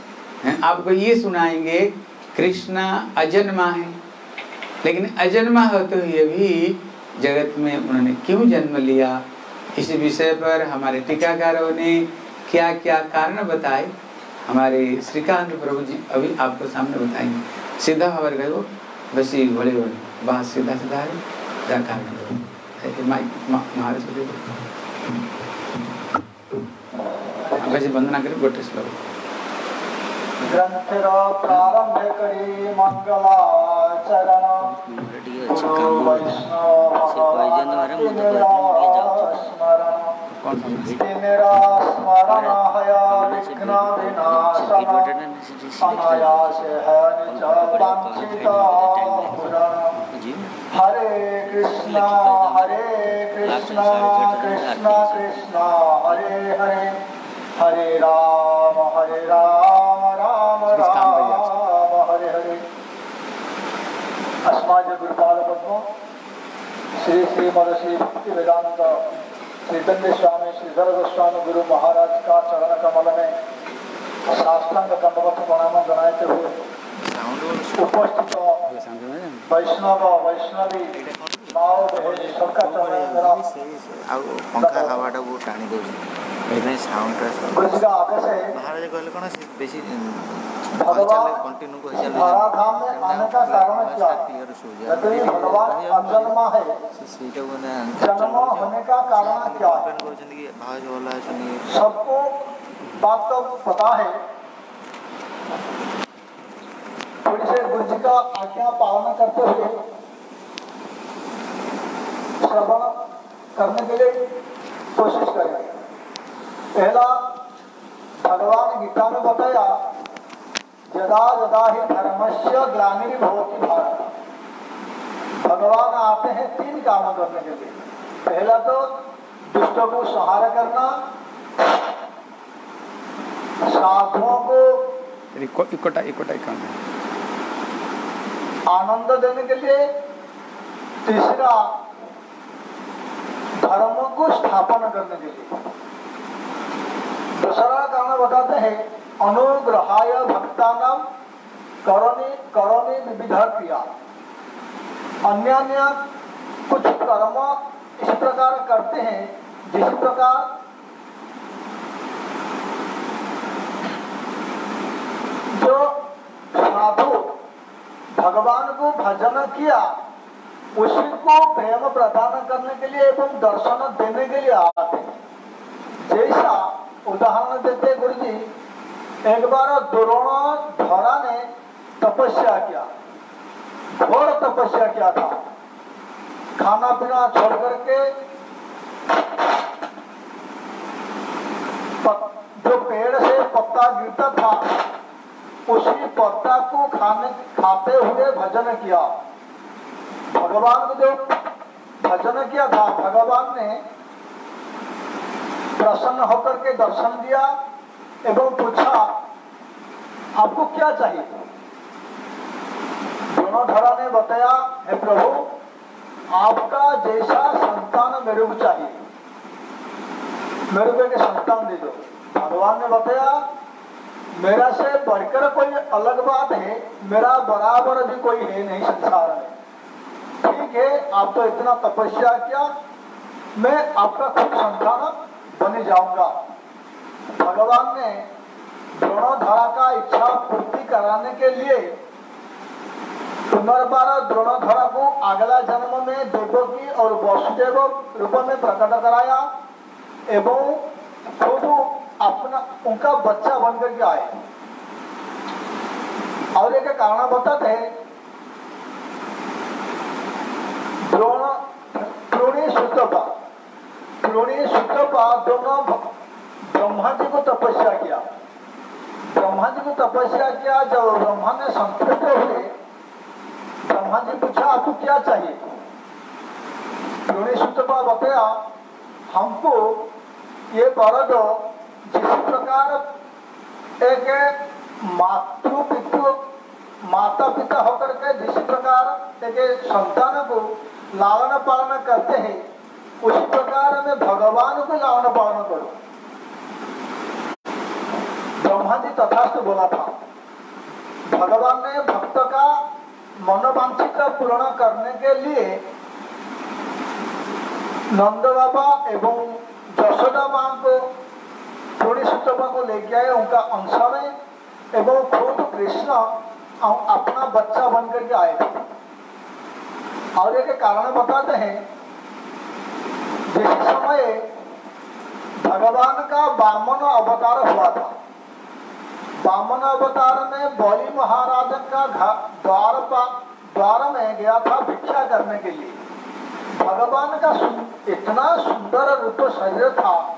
आपको ये सुनाएँगे, कृष्णा अजन्मा है। लेकिन अजन्मा होते हुए भी जगत में उन्होंने क्यों जन्म लिया? इस विषय पर हमारे टीकाकारों ने क्या क्या कारण बताए? हमारे श्रीकांत प्रभु जी अभी आपको सामने बताएँगे। सीधा खबर गए बस ये बड़े बड़े। बात सीधा सीधा है। क्या कारण महाराज आकाश वंदना करें गोटे श्लोक। ग्रंथिर प्रारंभ करी हरे कृष्णा हरे कृष्णा कृष्णा कृष्णा हरे हरे। हरे राम हरे राम राम राम हरे हरे। अस्माज गुरुपाद पद्म श्री श्री भक्ति वेदांत चैतन्य स्वामी श्री श्रीधर गोस्वामी गुरु महाराज का चरण कमल में शास्त्रांग दंडवत प्रणाम जनाते हुए उपस्थित वैष्णव वैष्णवी। माओ बहन सबका चरण में मेरा ଆଉ ପଙ୍ଖା ହାୱାଟାକୁ ଟାଣି ଦେଉଛି ସେଥିପାଇଁ ସାଉଣ୍ଡଟା गुरु जी का आदेश है ବାହାରେ କହିଲେ କ'ଣ ସେ ବେଶୀ भगवान କଣ୍ଟିନ୍ୟୁ धराधाम में आने का कारण क्या କ୍ଲିୟର ଶୁଭୁଛି यदि भगवान अजन्मा है ସେ ସେଇଟାକୁ ମାନେ जन्म होने का कारण क्या है କମ୍ପ୍ଲେନ୍ କରୁଛନ୍ତି କି ଭାଉଜ ଭଲ ଅଛନ୍ତି सबको बात तो पता है थोड़ी से गुरु जी का आज्ञा पालन करते हुए श्रवण करने के लिए कोशिश करें। पहला भगवान गीता में बताया यदा यदा ही धर्मस्य ग्लानिर्भवति भारत भगवान आते हैं तीन काम करने के लिए। पहला तो दुष्टों को संहार करना साधुओं को इकोटा इकोटा इकान आनंद देने के लिए तीसरा धर्म को स्थापन करने के लिए। दूसरा कारण बताते हैं, अनुग्रहाय भक्तानाम करोनी करोनी विविध क्रिया। अन्य अन्य कुछ कर्म इस प्रकार करते हैं, जिस प्रकार जो साधु भगवान को भजन किया उसी को प्रेम प्रदान करने के लिए एवं दर्शन देने के लिए आते जैसा उदाहरण देते गुरु जी एक बार द्रोण धरा ने तपस्या किया। घोर तपस्या किया था। खाना पीना छोड़ करके जो पेड़ से पत्ता गिरता था, उसी पत्ता को खाने खाते हुए भजन किया। भगवान को जो भजन किया था, भगवान ने प्रसन्न होकर के दर्शन दिया एवं पूछा, आपको क्या चाहिए? दोनों धरा ने बताया, हे प्रभु, आपका जैसा संतान मेरे को चाहिए। मेरे को एक संतान दे दो। भगवान ने बताया, मेरा से बढ़कर कोई अलग बात है, मेरा बराबर भी कोई है नहीं, संसार में। ठीक है आप तो इतना तपस्या किया, मैं आपका खुद संतान बन जाऊँगा। भगवान ने द्रोणोधरा का इच्छा पूर्ति कराने के लिए पुनर्बार द्रोणोधरा को अगला जन्म में देवकी और वसुदेव रूप में प्रकट कराया एवं खुद अपना, उनका बच्चा बनकर के आए। और एक कारण बताते हैं द्रोण, द्रोणी सुतपा। द्रोणी सुतपा दोनों ब्रह्मा जी को तपस्या किया। ब्रह्मा जी को तपस्या किया, जब ब्रह्मा ने संतुष्ट हुए ब्रह्मा जी पूछा, आपको क्या चाहिए? द्रोणी सुतपा बताया हमको ये वर दो। जिस प्रकार एक मातृ पितृ, माता पिता होकर के जिस प्रकार एक संतान को लालन पालन करते हैं, उसी प्रकार में भगवान को लालन पालन करो। ब्रह्मा जी तथास्तु बोला था, भगवान ने भक्त का मनोवांछित पूर्ण करने के लिए नंद बाबा एवं यशोदा माँ को थोड़ी सुतपा को लेके आए उनका अंश में, एवं खुद कृष्ण अपना बच्चा बन करके आए थे। और एक कारण बताते हैं। जिस समय भगवान का वामन अवतार हुआ था वामन अवतार में बलि महाराज का द्वार द्वार में गया था भिक्षा करने के लिए। भगवान का इतना सुंदर रूप शरीर था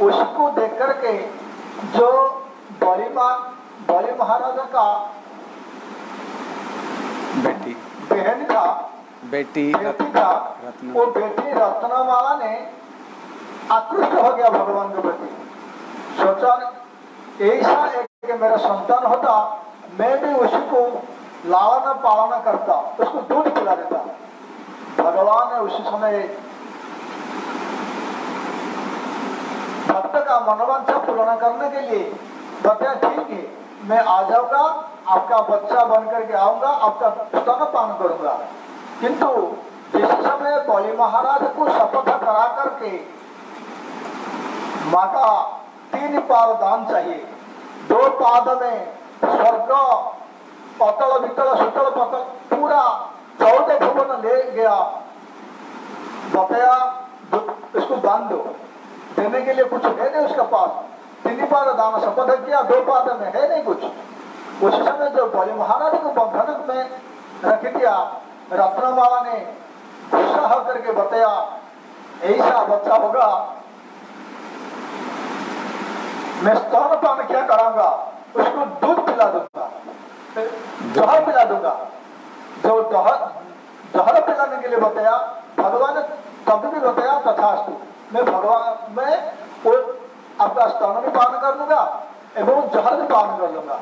उसको देख करके जो बलि मा- बलि महाराज का बेटी। बहन था बेटी बेटी रत्न वो बेटी रत्नमाला ने आकृष्ट हो गया भगवान के प्रति। सोचा ऐसा एक मेरा संतान होता मैं भी उसी को लालना पालना करता उसको दूध पिला देता। भगवान ने उसी समय भक्त का मनोवांछा पूर्ण करने के लिए बताया ठीक है मैं आ जाऊँगा आपका बच्चा बन करके आऊँगा आपका स्तन पान करूँगा। किंतु जिस समय बलि महाराज को शपथ करा करके माँ का तीन पाद दान चाहिए। दो पाद में स्वर्ग अतल वितल, सुतल, पतल, पूरा चौदह भुवन ले गया। बताया इसको दान दो। देने के लिए कुछ है नहीं उसके पास। तीन पाद दान शपथ किया, दो पाद में है नहीं कुछ। उस समय जो बलि महाराज को बंधन में रख दिया रत्नमाला ने गुस्सा होकर के बताया ऐसा बच्चा होगा मैं स्तन पान क्या कराऊँगा उसको दूध पिला दूँगा जहर पिला दूँगा। जो जहर जहर पिलाने के लिए बताया भगवान ने तब भी बताया तथास्तु मैं भगवान मैं वो आपका स्तन भी पान कर लूँगा एवं जहर भी पान कर लूँगा।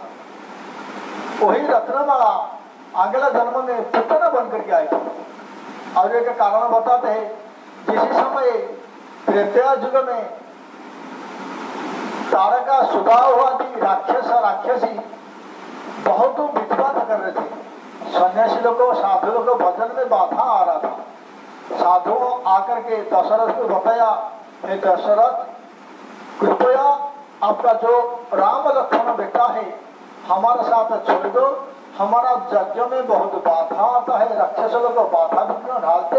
वही रत्नमाला अगला जन्म में पुत्र बन करके आई और एक कारण बताते हैं। जिस समय त्रेता युग में तारका स्वभाव आदि राक्षस राक्षसी बहुत विद्वान कर रहे थे। सन्यासी लोग साधु लोग को भजन में बाधा आ रहा था। साधु आकर के दशरथ को बताया दशरथ, कृपया आपका जो राम लक्ष्मण बेटा है, हमारे साथ छोड़ दो। हमारा यज्ञ में बहुत बाधा आता है, राक्षस लोग बाधा विघ्न डालते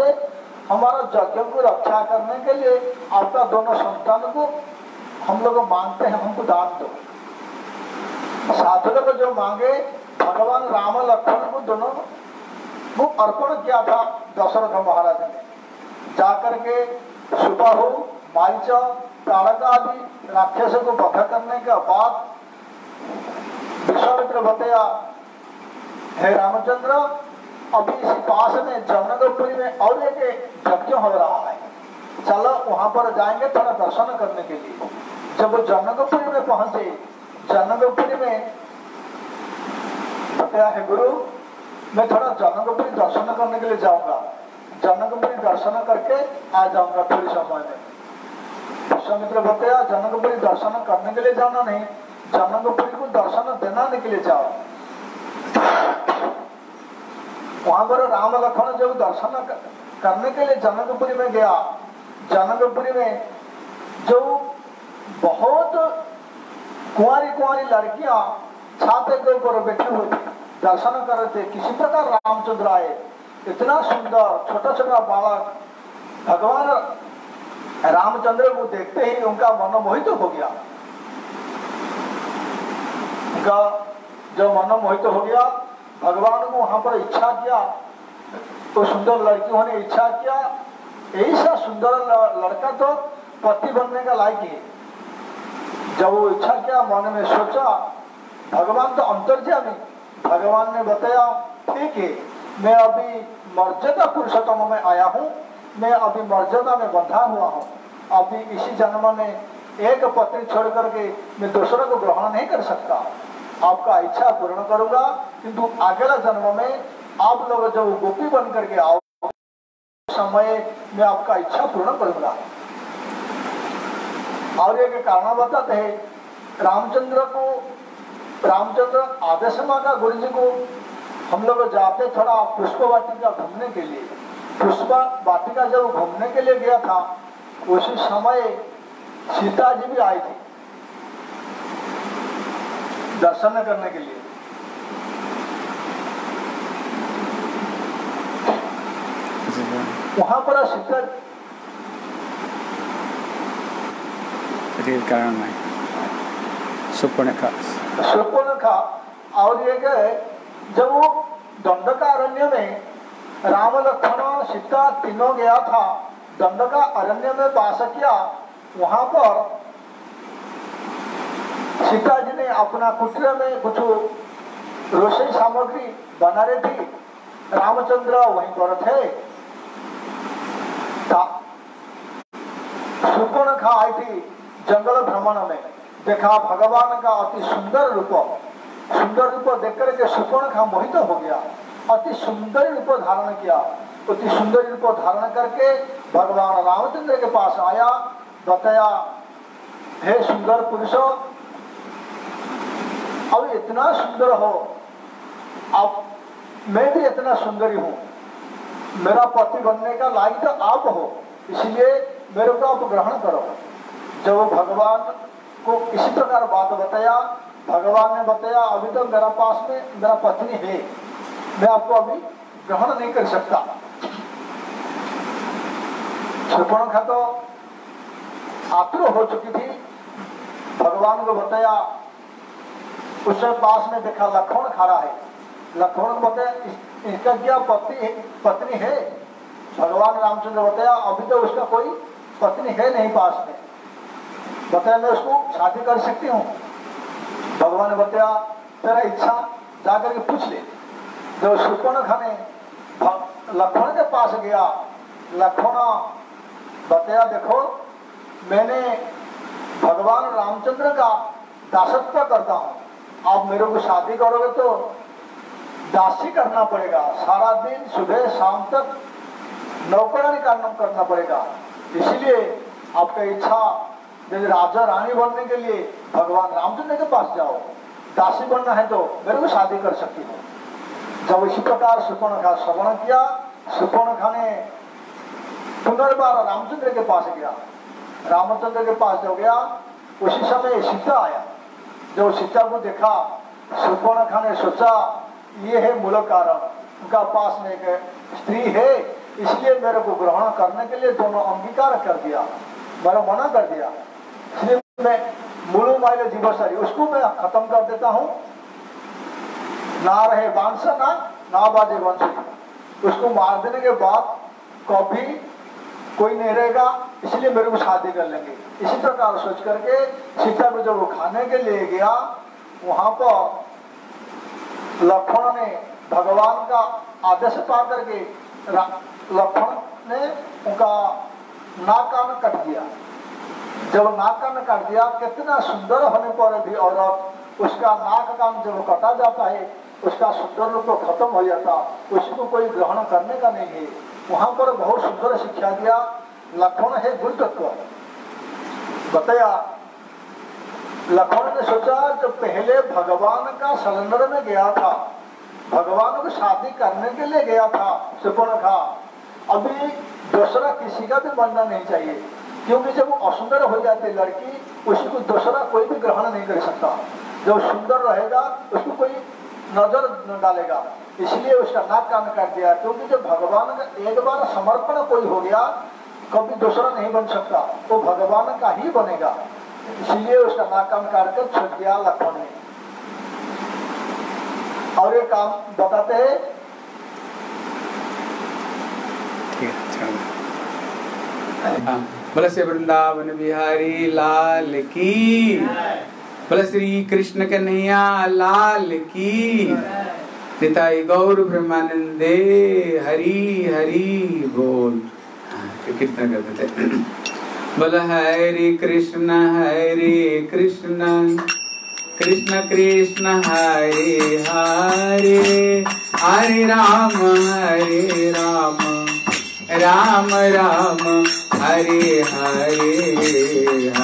हमारा यज्ञ को रक्षा करने के लिए आपका दोनों संतान को हम लोग मांगते हैं, हमको दान दो। साधु लोग जो मांगे, भगवान राम लक्ष्मण को दोनों को अर्पण किया था दशरथ महाराज ने। जाकर के सुबह हो मारीच आदि राक्षसों को बध करने के बाद विश्वामित्र बताया हे रामचंद्र, अभी इस पास में जमनगरपुरी में और एक यज्ञ हो रहा है। चलो, वहाँ पर जाएँगे थोड़ा दर्शन करने के लिए। जब वो जनकपुरी में पहुँचे जनकपुरी में बताया है गुरु, मैं थोड़ा जनकपुरी दर्शन करने के लिए जाऊँगा। जनकपुरी दर्शन करके आ जाऊँगा थोड़ी समय में। विश्वामित्र बताया जनकपुरी दर्शन करने के लिए जाना नहीं जनकपुरी को दर्शन देने के लिए जाओ। वहाँ पर राम लखन जब दर्शन करने के लिए जनकपुरी में गया, जनकपुरी में जो बहुत कुंवारी कुंवारी लड़कियाँ छाते के ऊपर बैठी हुई दर्शन कर रहे थे, किसी प्रकार रामचंद्र आए, इतना सुंदर छोटा छोटा बालक, भगवान रामचंद्र को देखते ही उनका मनोमोहित हो गया। उनका जो मनोमोहित हो गया भगवान को वहाँ पर इच्छा किया तो सुंदर लड़कियों ने इच्छा किया। ऐसा सुंदर लड़का तो पति बनने का लायक है जब वो इच्छा किया, मन में सोचा, भगवान तो अंतर अंतर्जामी भगवान ने बताया, ठीक है, मैं अभी मर्यादा पुरुषोत्तम में आया हूँ, मैं अभी मर्यादा में बंधा हुआ हूँ। अभी इसी जन्म में एक पत्नी छोड़ करके मैं दूसरे को ग्रहण नहीं कर सकता आपका इच्छा पूर्ण करूँगा, किंतु अगला जन्म में आप लोग जब गोपी बन करके आओ समय में आपका इच्छा पूर्ण करूँगा। और एक कारण बताते हैं, रामचंद्र को, रामचंद्र आदेश मांगा गुरु जी को हम लोग जाते थोड़ा पुष्प वाटिका घूमने के लिए। पुष्प वाटिका जब घूमने के लिए गया था, उसी समय सीता जी भी आई थी। दर्शन करने के लिए। वहाँ पर रील कारण नाही सुपर्णखा सुपर्णखा और एक है जब वो दंडका अरण्य में राम लक्ष्मण सीता तीनों गया था दंडका अरण्य में वास किया वहाँ पर सीता जी ने अपना कुटीर में कुछ रोषई सामग्री बना रही थी रामचंद्र वहीं पर थे सुपर्णखा आई थी जंगल भ्रमण में। देखा भगवान का अति सुंदर रूप। सुंदर रूप देख करके सुपर्णखा मोहित हो गया। अति सुंदर रूप धारण किया। अति सुंदर रूप धारण करके भगवान रामचंद्र के पास आया। बताया, हे सुंदर पुरुष अब इतना सुंदर हो। आप, मैं भी इतना सुंदरी हूँ। मेरा पति बनने का लायक आप हो, इसलिए मेरे को आप ग्रहण करो। जब भगवान को इसी प्रकार बात बताया, भगवान ने बताया, अभी तो मेरा पास में मेरा पत्नी है। मैं आपको अभी ग्रहण नहीं कर सकता। सुपर्णखा तो आतुर हो चुकी थी। भगवान को बताया उसके पास में देखा लखन खड़ा है। लखन "इस- इसका क्या पत्नी है? पत्नी है? भगवान रामचंद्र बताया अभी तो उसका कोई पत्नी है नहीं पास में। बताया मैं उसको शादी कर सकती हूँ? भगवान ने बताया तेरा इच्छा, जाकर के पूछ ले। जब सुपर्णखा खाने लखन के पास गया। लखन बताया देखो, मैंने भगवान रामचंद्र का दासत्व करता हूँ। आप मेरे को शादी करोगे तो दासी करना पड़ेगा। सारा दिन सुबह शाम तक नौकरानी का करना पड़ेगा। इसलिए आपका इच्छा यदि राजा रानी बनने के लिए भगवान रामचंद्र के पास जाओ। दासी बनना है तो मेरे को शादी कर सकती हो। जब इसी प्रकार सुपर्ण का श्रवण किया, सुपर्ण खा ने पुनर्बार रामचंद्र के पास गया। रामचंद्र के पास जब गया, उसी समय सीता आया। जब सीता को देखा सुपर्ण खा ने सोचा, ये है मूल कारण। उनका पास में एक स्त्री है, इसलिए मेरे को ग्रहण करने के लिए दोनों अंगीकार कर दिया, मेरा मना कर दिया। इसलिए मैं मूल माइल जीवसरी उसको मैं खत्म कर देता हूँ। ना रहे बांसा ना ना बाजे बंसी उसको मार देने के बाद कॉफ़ी कोई नहीं रहेगा, इसलिए मेरे को शादी कर लेंगे। इसी प्रकार सोच करके सीता को जब वो खाने के लिए गया, वहाँ पर लक्ष्मण ने भगवान का आदेश पा करके लक्ष्मण ने उनका नाक कान कट दिया। जब नाक कान कट दिया, कितना सुंदर होने पर भी औरत, उसका नाक कान जब कटा जाता है, उसका सुंदर रूप खत्म हो जाता, उसको कोई ग्रहण करने का नहीं है। वहाँ पर बहुत सुंदर शिक्षा दिया। लखन है गुरु तत्व बताया लक्ष्मण ने सोचा जब पहले भगवान का सिलेंडर में गया था। भगवान को शादी करने के लिए गया था सुपर्ण था। अभी दूसरा किसी का भी बनना नहीं चाहिए, क्योंकि जब वो असुंदर हो जाती लड़की, उसको दूसरा कोई भी ग्रहण नहीं कर सकता। जब सुंदर रहेगा, उसको कोई नज़र न डालेगा। इसलिए उसका नाक कान काट दिया क्योंकि जब भगवान का एक बार समर्पण कोई हो गया कभी दूसरा नहीं बन सकता वो भगवान का ही बनेगा। इसलिए उसका नाक कान काट कर छोड़ दिया लक्ष्मण ने और एक काम बताते हैं। ठीक है चलो। हाँ, श्री वृंदावन बिहारी लाल की। बोला श्री कृष्ण कन्हैया लाल की। पिताई गौर ब्रह्मानंदे हरि हरि बोल। हाँ, तो कीर्तन कर देते बोला हरे कृष्ण हरे कृष्ण कृष्ण कृष्ण हरे हरे हरे राम हरे राम राम राम हरे हरे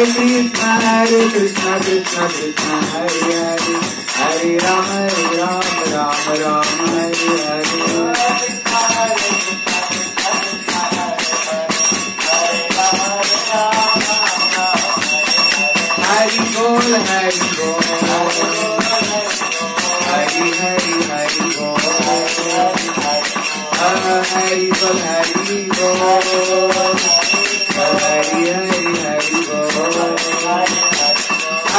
हरे कृष्ण हरे कृष्ण कृष्ण कृष्ण हरे हरे हरे राम हरे राम राम राम हरे हरे हरि बोल हरि बोल हरि हरि हरि बोल हरि बोल हरि बोल हरि हरि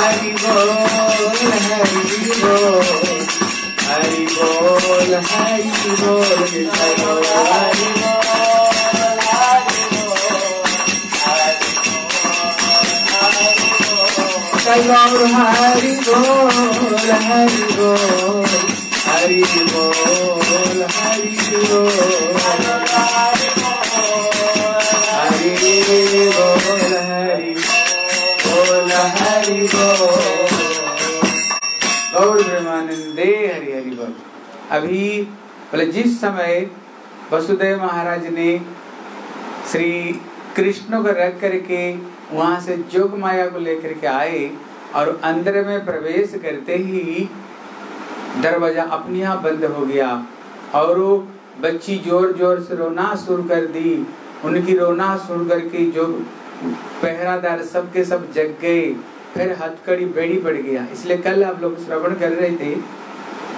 हरि बोल हरि बोल हरि बोल हरि बोल कृष्ण बोल हरि बोल गौर हरि बोल हरि बोल हरि बोल हरि बोल हरि बोल गौर हरि हरि बोल अभी, बोले, जिस समय वसुदेव महाराज ने श्री कृष्ण को रख करके वहाँ से जोग माया को लेकर के आए और अंदर में प्रवेश करते ही दरवाज़ा अपने आप बंद हो गया और वो बच्ची ज़ोर ज़ोर से रोना शुरू कर दी। उनकी रोना शुरू करके जो पहरादार सब के सब जग गए। फिर हथकड़ी बेड़ी पड़ गया। इसलिए कल आप लोग श्रवण कर रहे थे,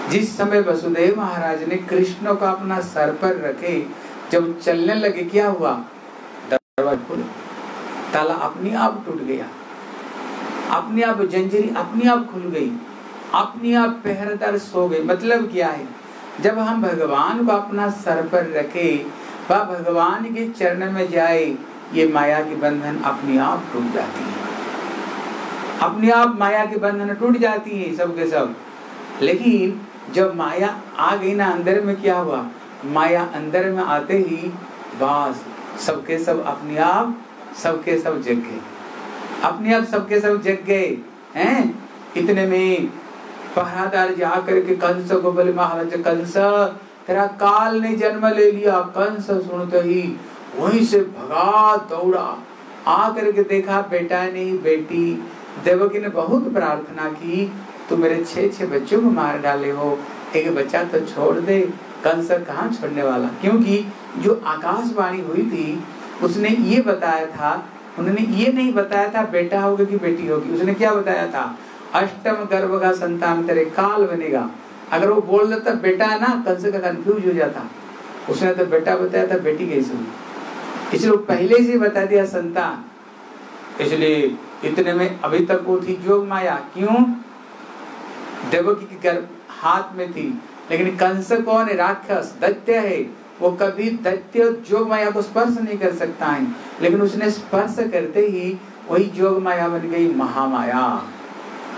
जिस समय वसुदेव महाराज ने कृष्ण को अपना सर पर रखे, जब चलने लगे, क्या हुआ? दरवाज़ा ताला अपने आप टूट गया। अपने आप जंजीरी अपने आप खुल गई। अपने आप पहरेदार सो गए। मतलब क्या है? जब हम भगवान को अपना सर पर रखे, वह भगवान के चरण में जाए, ये माया के बंधन अपने आप टूट जाती है। अपने आप माया के बंधन टूट जाती है सब के सब। लेकिन जब माया आ गई ना अंदर में क्या हुआ? माया अंदर में आते ही बस सबके सब अपने आप सबके सब जग गए। अपने आप सबके सब जग गए, हैं? इतने में पहरादार जा करके कंस को बोले महाराज, कंस, तेरा काल ने जन्म ले लिया, कंस सुनते ही वहीं से भगा दौड़ा। आ करके देखा, बेटा नहीं, बेटी देवकी ने बहुत प्रार्थना की, तू मेरे छह छह बच्चों को मार डाले हो, एक बच्चा तो छोड़ दे कंस कहाँ छोड़ने वाला? क्योंकि जो आकाशवाणी हुई थी, उसने ये बताया था, उन्होंने ये नहीं बताया था, बेटा होगा कि बेटी होगी। उसने क्या बताया था? अष्टम गर्भ का संतान तेरे काल बनेगा। अगर वो बोल देता, बेटा है ना कंस का कंफ्यूज हो जाता। उसने तो बेटा बताया था, बेटी कैसे इसलिए पहले से बता दिया, संतान। इसलिए इतने में अभी तक वो थी जोग माया, क्यों? देवकी की गर्भ हाथ में थी, लेकिन कंस कौन है? राक्षस, दैत्य है। वो कभी दैत्य जोग माया को स्पर्श नहीं कर सकता है, लेकिन उसने स्पर्श करते ही वही जोग माया बन गई महामाया।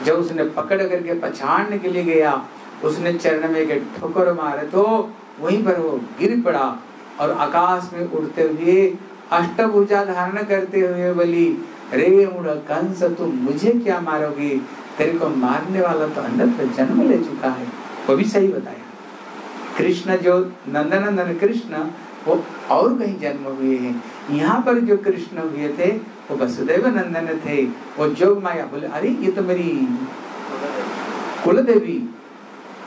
जब उसने पकड़ करके पछाड़ने के लिए गया, उसने चरण में एक ठोकर मारे तो वहीं पर वो गिर पड़ा और आकाश में उड़ते हुए अष्टभुजा धारण करते हुए बोली रे मुड़ कंस तुम मुझे क्या मारोगे? तेरे को मारने वाला तो अन्यत्र जन्म ले चुका है। वो भी सही बताया। कृष्ण जो नंदनंदन कृष्ण, वो और कहीं जन्म हुए हैं। यहाँ पर जो कृष्ण हुए थे, वो वसुदेव नंदन थे। वो जोग माया, बोले, अरे, ये तो मेरी कुल देवी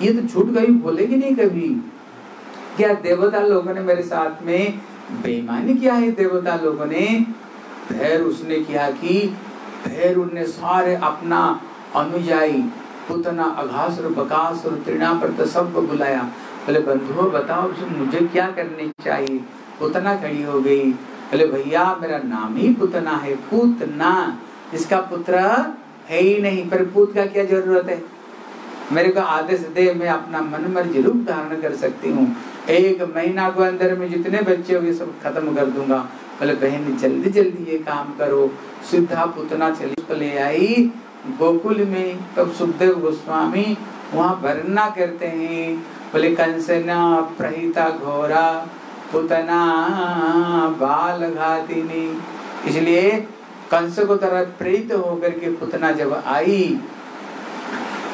ये तो झूठ कभी बोलेगी नहीं कभी? क्या देवता लोगों ने मेरे साथ में बेईमानी किया है? देवता लोगों ने फिर उसने किया कि फिर उनने सारे अपना अनुयायी, पुतना अघास और अघासुर, बकासुर, तृणापर्त सबको बुलाया। बोले, बंधुओं, बताओ मुझे क्या करनी चाहिए? पुतना खड़ी हो गई। बोले, भैया, मेरा नाम ही पुतना है, पुतना। इसका पुत्र है ही नहीं, पर पूत का क्या ज़रूरत है? मेरे को आदेश दे, मैं अपना मन मर्ज़ी रूप धारण कर सकती हूँ। एक महीना को अंदर में जितने बच्चे होंगे, सब खत्म कर दूँगा। बोले, बहन, जल्दी जल्दी ये काम करो। सिद्धा पुतना चली को ले आई गोकुल में। तब सुखदेव गोस्वामी वहाँ वर्णना करते हैं। बोले, कंसना, प्रहिता, घोरा, पुतना, बाल घातिनी। इसलिए कंस को तरह प्रेरित होकर के पुतना जब आई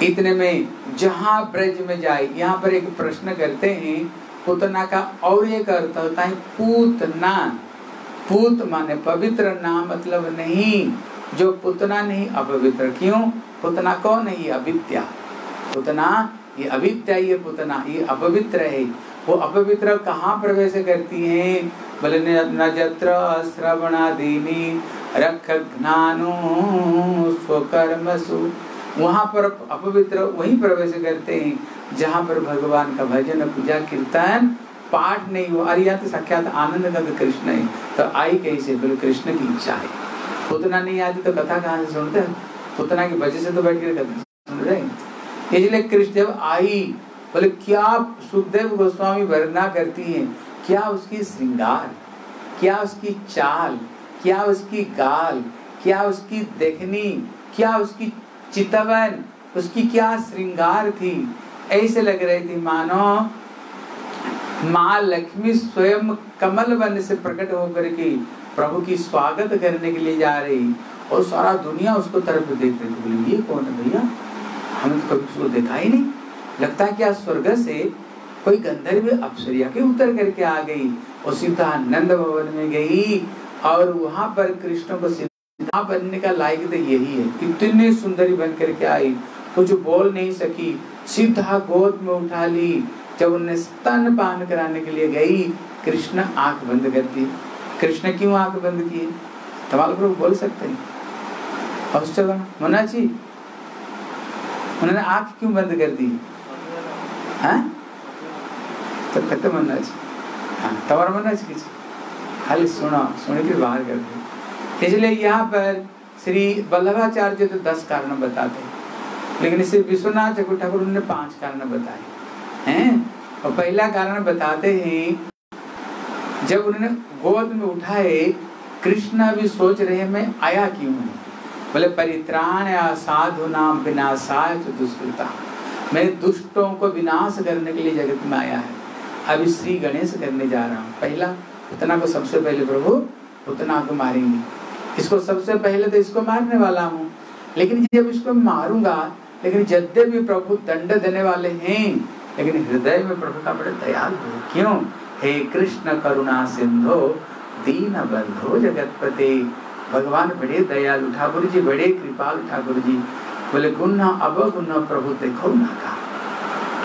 इतने में जहाँ ब्रज में जाए, यहाँ पर एक प्रश्न करते हैं, पुतना का और एक अर्थ होता है पूतना। पूत माने पवित्र नाम मतलब नहीं। जो पुतना नहीं, अपवित्र क्यों? पुतना कौन है? ये अविद्या। पुतना, ये अविद्या, ये पुतना, ये अपवित्र है। वो अपवित्र कहाँ प्रवेश करती है? बोले, न जत्र श्रवणादीनी रख ज्ञानो स्वकर्मसु। वहाँ पर अपवित्र वही प्रवेश करते हैं, जहाँ पर भगवान का भजन पूजा, कीर्तन, पाठ नहीं हुआ अरे तो साक्षात आनंद का कृष्ण है। तो आई कैसे बोले, कृष्ण की इच्छा है। पुतना नहीं आती तो कथा कहाँ से सुनते हैं? पुतना की वजह से तो बैठ कर सुन रहे हैं। इसलिए कृष्ण जब आई, बोले, क्या सुखदेव गोस्वामी वर्णना करती हैं? क्या उसकी श्रृंगार? क्या उसकी चाल? क्या उसकी गाल? क्या उसकी देखनी? क्या उसकी चितवन, उसकी क्या श्रृंगार थी? ऐसे लग रही थी, मानो माँ लक्ष्मी स्वयं कमल वन से प्रकट होकर के प्रभु की स्वागत करने के लिए जा रही और सारा दुनिया उसको तरफ़ देख रही थी। ये कौन है भैया? हमने तो कभी उसको देखा ही नहीं। लगता है क्या स्वर्ग से कोई गंधर्व अप्सरिया के उतर करके आ गई और सीधा नंद भवन में गई और वहाँ पर कृष्ण को सीधा बनने का लायक तो यही है। इतनी सुंदरी बन करके आई। कुछ बोल नहीं सकी सीधा गोद में उठा ली। जब उन्हें स्तन पान कराने के लिए गई, कृष्ण आँख बंद कर दी कृष्ण क्यों आँख बंद किए? सवाल प्रभु बोल सकते हैं। मना जी उन्होंने आँख क्यों बंद कर दी? हाँ? तो खत्म मना जी हाँ तमारा मना जी खाली सुना, सुन के बाहर कर दे। इसलिए यहाँ पर श्री वल्लभाचार्य तो दस कारण बताते हैं। लेकिन इसे विश्वनाथ ठाकुर ने पाँच कारण बताए हैं। और पहला कारण बताते हैं, जब उन्होंने गोद में उठाए, कृष्ण भी सोच रहे मैं आया क्यों हूँ? बोले, परित्राण या साधु नाम विनाशाय तो दुष्कृता। मैं दुष्टों को विनाश करने के लिए जगत में आया है। अभी श्री गणेश करने जा रहा हूँ। पहला पुतना को सबसे पहले प्रभु पुतना को मारेंगे। इसको सबसे पहले तो इसको मारने वाला हूँ। लेकिन जब इसको मारूँगा, लेकिन जद्य भी प्रभु दंड देने वाले हैं, लेकिन हृदय में प्रभु का बड़े दयालु क्यों? हे कृष्ण करुणा सिंधो, दीन बंधो जगतपते। भगवान बड़े दयालु, ठाकुर जी बड़े कृपाल ठाकुर जी। बोले गुण अवगुण प्रभु देखो ना का।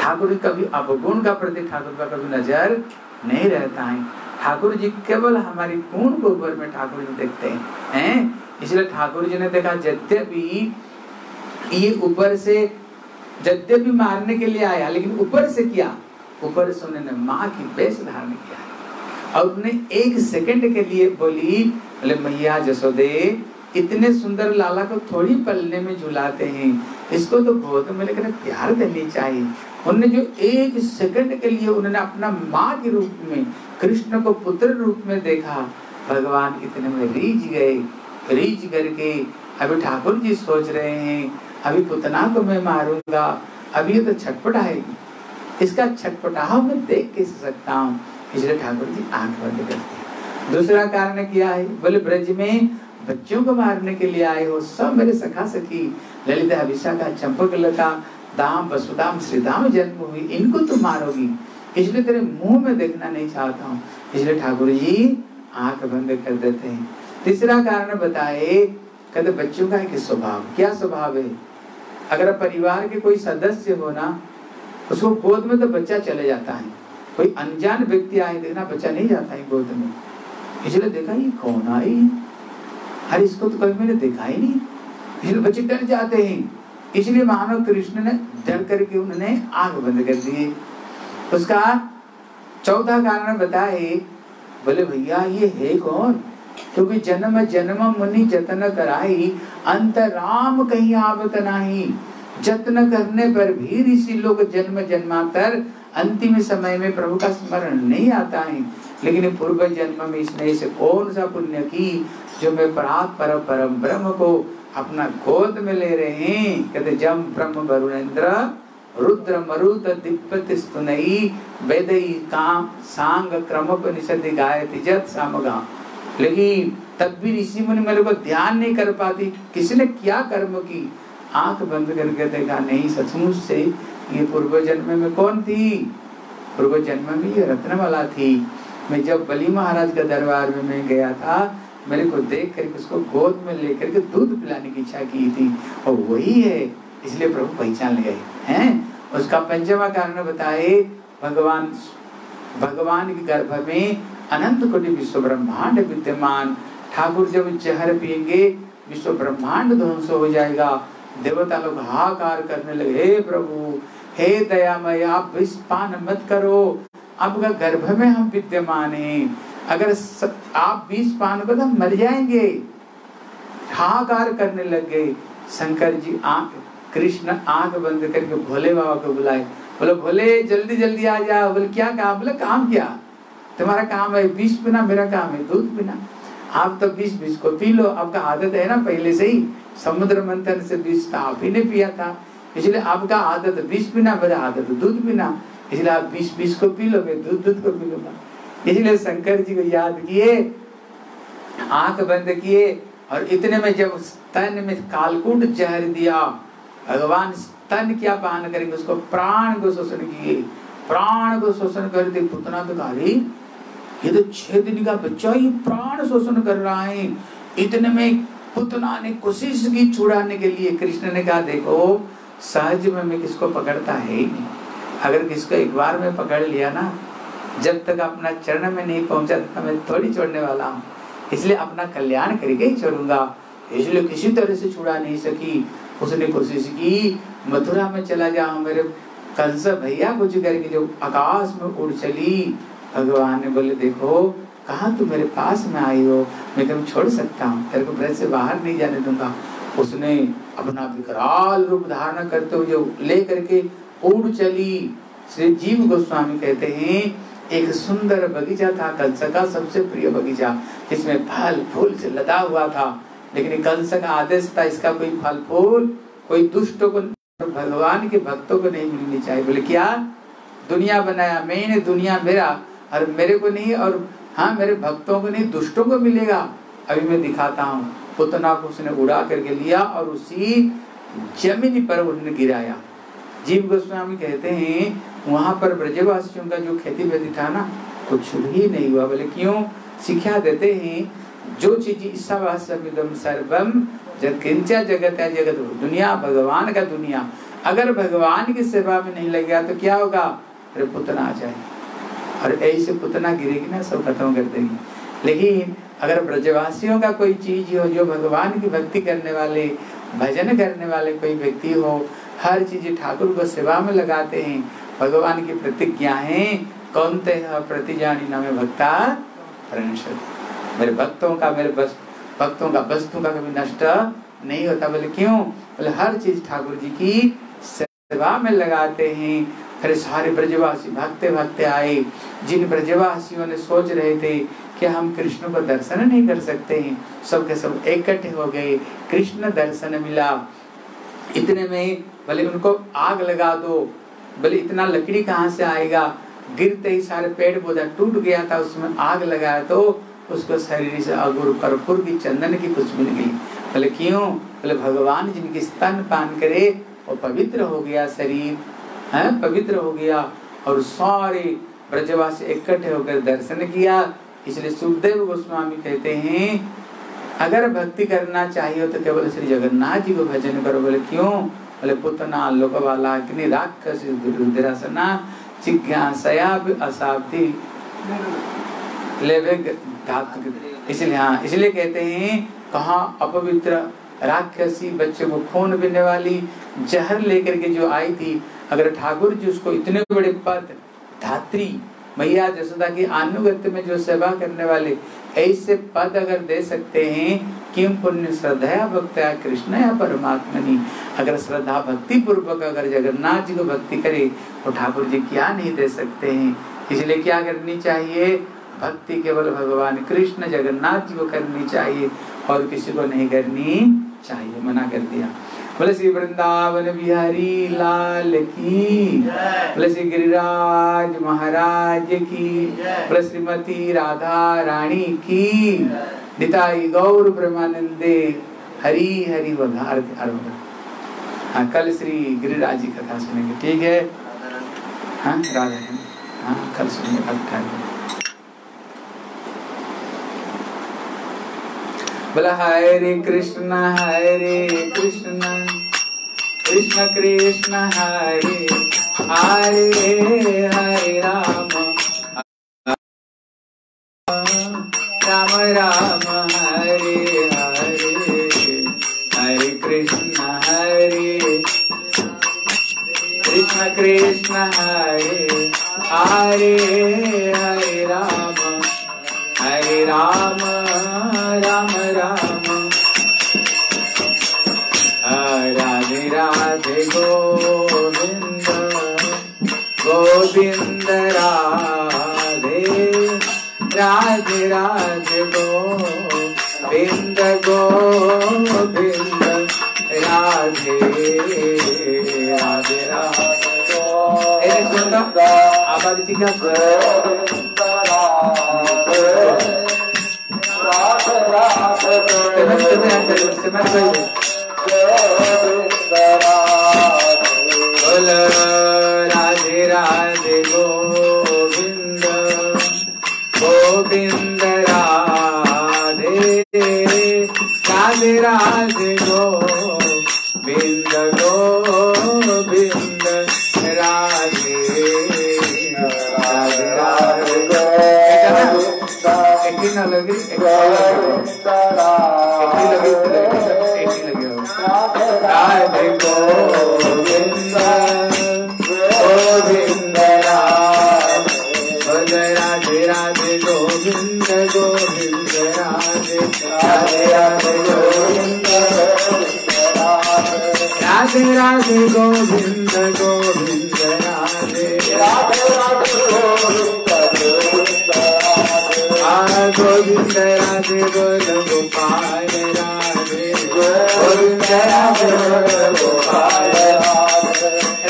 ठाकुर कभी अवगुण का प्रति, ठाकुर का कभी नज़र नहीं रहता है। ठाकुर जी केवल हमारी को ऊपर में ठाकुर जी देखते हैं हैं? इसलिए ठाकुर जी ने देखा, यद्यपि ये ऊपर से, यद्यपि मारने के लिए आया, लेकिन ऊपर से किया, ऊपर से उन्होंने माँ की वेश धारण किया और उन्हें एक सेकंड के लिए बोली बोले मैया जसोदे, इतने सुंदर लाला को थोड़ी पलने में झुलाते हैं, इसको तो गोद में लेकर प्यार देनी चाहिए। उन्होंने जो एक सेकंड के लिए उन्होंने अपना माँ के रूप में, कृष्ण को पुत्र रूप में देखा, भगवान इतने में रीझ गए। रीझ करके अभी ठाकुर जी सोच रहे हैं, अभी पुतना को मैं मारूँगा, अभी ये तो छटपटाएगी इसका छटपटाव मैं देख कैसे सकता हूँ? इसलिए ठाकुर जी आँख बंद करते दूसरा कारण क्या है? बोले, ब्रज में बच्चों को मारने के लिए आए हो, सब मेरे सखा सखी ललिता विशाखा चंपक लता दाम वसुदाम श्रीदाम जन्म हुई, इनको तुम मारोगी। इसलिए तेरे मुँह में देखना नहीं चाहता हूँ। इसलिए ठाकुर जी, आँख बंद कर देते हैं। तीसरा कारण बताए, कहते बच्चों का एक स्वभाव। क्या स्वभाव है? अगर परिवार के कोई सदस्य हो ना, उसको गोद में तो बच्चा चले जाता है। कोई अनजान व्यक्ति आए, देखना बच्चा नहीं जाता है गोद में। इसलिए देखा, ये कौन आई? अरे इसको तो कभी मैंने देखा ही नहीं। इसलिए बच्चे डर जाते हैं। इसलिए मानव कृष्ण ने डर करके उन्होंने आग बंद कर दिए उसका चौथा कारण बताए, बोले, भैया, ये है कौन? क्योंकि जन्म जन्म मुनि जतन कराई अंत राम कहीं आवत नहीं। जत्न करने पर भी ऋषि लोग जन्म जन्मांतर अंतिम समय में प्रभु का स्मरण नहीं आता है। लेकिन पूर्व जन्म में इसने इसे कौन सा पुण्य की, जो मैं परात पर परम ब्रह्म को अपना गोद में ले रहे हैं। कहते, जम ब्रह्म वरुणेन्द्र, रुद्र मरुद दिप्पति स्तुनई वेदई काम सांग क्रमोपनिषद गायति जत सामगा। लेकिन तब भी ऋषि मुनि मेरे को ध्यान नहीं कर पाती किसी ने क्या कर्म की? आँख बंद करके देखा, नहीं, सचमुच से ये पूर्व जन्म में कौन थी? पूर्व जन्म में ये रत्नमाला थी। मैं जब बलि महाराज के दरबार में मैं गया था मेरे को देख करके उसको गोद में लेकर के दूध पिलाने की इच्छा की थी। और वही है, इसलिए प्रभु पहचान गए हैं? उसका पंचमा कारण बताए, भगवान भगवान के गर्भ में अनंत कोटि विश्व ब्रह्मांड विद्यमान। ठाकुर जब जहर पिएँगे विश्व ब्रह्मांड ध्वंस हो जाएगा। देवता लोग हाकार करने लगे, हे प्रभु, हे दयामय, आप विष पान मत करो। आपका गर्भ में हम विद्यमान हैं। अगर स, आप बीस पान को तो मर जाएँगे। हाकार करने लग गए। शंकर जी आँख कृष्ण आँख बंद करके भोले बाबा को बुलाए। बोले भोले जल्दी जल्दी आ जाओ। बोले क्या काम? बोले काम क्या? तुम्हारा काम है बीस पीना मेरा काम है दूध पीना आप तो बीस बीस को पी लो। आपका आदत है ना पहले से ही। समुद्र मंथन से बीस था आप ही ने पिया था। इसलिए आपका आदत बीस पीना मेरा आदत दूध पीना इसलिए आप बीस बीस को पी लोगे दूध दूध को पी लूँगा। इसलिए शंकर जी को याद किए, आँख बंद किए, और इतने में जब स्तन में कालकूट जहर दिया, भगवान स्तन क्या पान करेंगे, उसको प्राण को शोषण किए, प्राण को शोषण कर दे पुतना तो कहा ये तो छह दिन का बच्चा ही प्राण शोषण कर रहा है। इतने में पुतना ने कोशिश की छुड़ाने के लिए, कृष्ण ने कहा, देखो, सहज में मैं किसको पकड़ता है ही नहीं। अगर किसको एक बार में पकड़ लिया ना जब तक अपना चरण में नहीं पहुँचा तक मैं थोड़ी छोड़ने वाला हूँ। इसलिए अपना कल्याण करके ही छोड़ूँगा। इसलिए किसी तरह से छुड़ा नहीं सकी। उसने कोशिश की, मथुरा में चला जाओ मेरे कंस भैया कुछ करके जो आकाश में उड़ चली। भगवान ने बोले, देखो, कहा तू मेरे पास में आई हो? मैं तुम छोड़ सकता हूँ। तेरे को ब्रज से बाहर नहीं जाने दूँगा। उसने अपना विकराल रूप धारण करते हुए ले करके उड़ चली। श्री जीव गोस्वामी कहते हैं एक सुंदर बगीचा था कंस का सबसे प्रिय बगीचा, जिसमें फल, फूल से लदा हुआ था। लेकिन कंस का आदेश था, इसका कोई फल, फूल, कोई दुष्ट को भगवान के भक्तों को नहीं मिलनी चाहिए। बोले, क्या? दुनिया बनाया मैंने, दुनिया मेरा, और मेरे को नहीं, और हाँ मेरे भक्तों को नहीं, दुष्टों को मिलेगा? अभी मैं दिखाता हूँ। पुतना को उसने उड़ा करके लिया, और उसी ज़मीन पर उन्होंने गिराया। जीव गोस्वामी कहते हैं वहाँ पर ब्रजवासियों का जो खेती बेती था ना, कुछ भी नहीं हुआ। बोले, क्यों? शिक्षा देते हैं, जो चीज़ सर्वम जग किंचा जगत है जगत दुनिया, भगवान का दुनिया। अगर भगवान की सेवा में नहीं लग गया तो क्या होगा? अरे, पुतना आ जाए। और ऐसे पुतना गिरेगी ना, सब खत्म कर देगी। लेकिन अगर ब्रजवासियों का कोई चीज़ हो, जो भगवान की भक्ति करने वाले, भजन करने वाले कोई व्यक्ति हो, हर चीज़ ठाकुर को सेवा में लगाते हैं भगवान की प्रतिज्ञा है कौन ते प्रतिजानी नाम भक्ता मेरे भक्तों का, मेरे बस, भक्तों का वस्तु का कभी नष्ट नहीं होता, बोले क्यों? बोले हर चीज़ ठाकुर जी की सेवा में लगाते हैं। फिर सारे ब्रजवासी भक्ते भक्ते आए। जिन ब्रजवासियों ने सोच रहे थे कि हम कृष्ण को दर्शन नहीं कर सकते हैं सब के सब इकट्ठे हो गए। कृष्ण दर्शन मिला। इतने में भले उनको आग लगा दो। भले इतना लकड़ी कहाँ से आएगा? गिरते ही सारे पेड़ पौधा टूट गया था, उसमें आग लगाया तो उसको शरीर से अगुर कर्पूर की चंदन की खुशबू निकली बोले, क्यों? बोले, भगवान जिनकी स्तन पान करे, वो पवित्र हो गया शरीर, है? पवित्र हो गया। और सारे ब्रजवासी इकट्ठे होकर दर्शन किया। इसलिए सुखदेव गोस्वामी कहते हैं, अगर भक्ति करना चाहिए तो केवल श्री जगन्नाथ जी को भजन करो। बोले, क्यों? बोले पुतना लोकवाला अग्नि राक्षस रुद्रासना जिज्ञासया असाब्दी। लेवे धातु इसलिए हाँ इसलिए कहते हैं, कहा अपवित्र राक्षसी बच्चे को खून पीने वाली जहर लेकर के जो आई थी, अगर ठाकुर जी उसको इतने बड़े पद, धात्री, मैया जसोदा की अनुगत्य में जो सेवा करने वाले ऐसे पद अगर दे सकते हैं किम पुण्य श्रद्धा भक्त कृष्ण या परमात्मा नहीं अगर श्रद्धा भक्ति पूर्वक अगर जगन्नाथ जी को भक्ति करे तो ठाकुर जी क्या नहीं दे सकते हैं? इसलिए क्या करनी चाहिए? भक्ति केवल भगवान कृष्ण, जगन्नाथ जी को करनी चाहिए और किसी को नहीं करनी चाहिए। मना कर दिया। बोले श्री वृंदावन बिहारी लाल की बोले श्री गिरिराज महाराज की बोले श्रीमती राधा रानी की निताई गौर ब्रह्मानंदे हरी हरि बोल। हाँ कल श्री गिरिराज जी कथा सुनेंगे ठीक है। हाँ राधा हाँ कल सुनेंगे कल उठाएँगे बोला हरे कृष्ण हरे कृष्ण कृष्ण कृष्ण हरे हरे हरे राम राम राम हरे हरे हरे कृष्ण हरे कृष्ण कृष्ण हरे हरे हरे राम हरे राम गोविंद राधे राधे राधे गोविंद गोविंद राधे राधे राधे ए सुन आवाज़ ठीक राधे राधे राधे राधे गोविंद गोविंद राधे आ गोविंद राधे बोल गोपाल राधे गोविंद राधे बोल गोपाल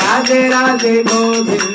राधे राधे गोविंद गोविंद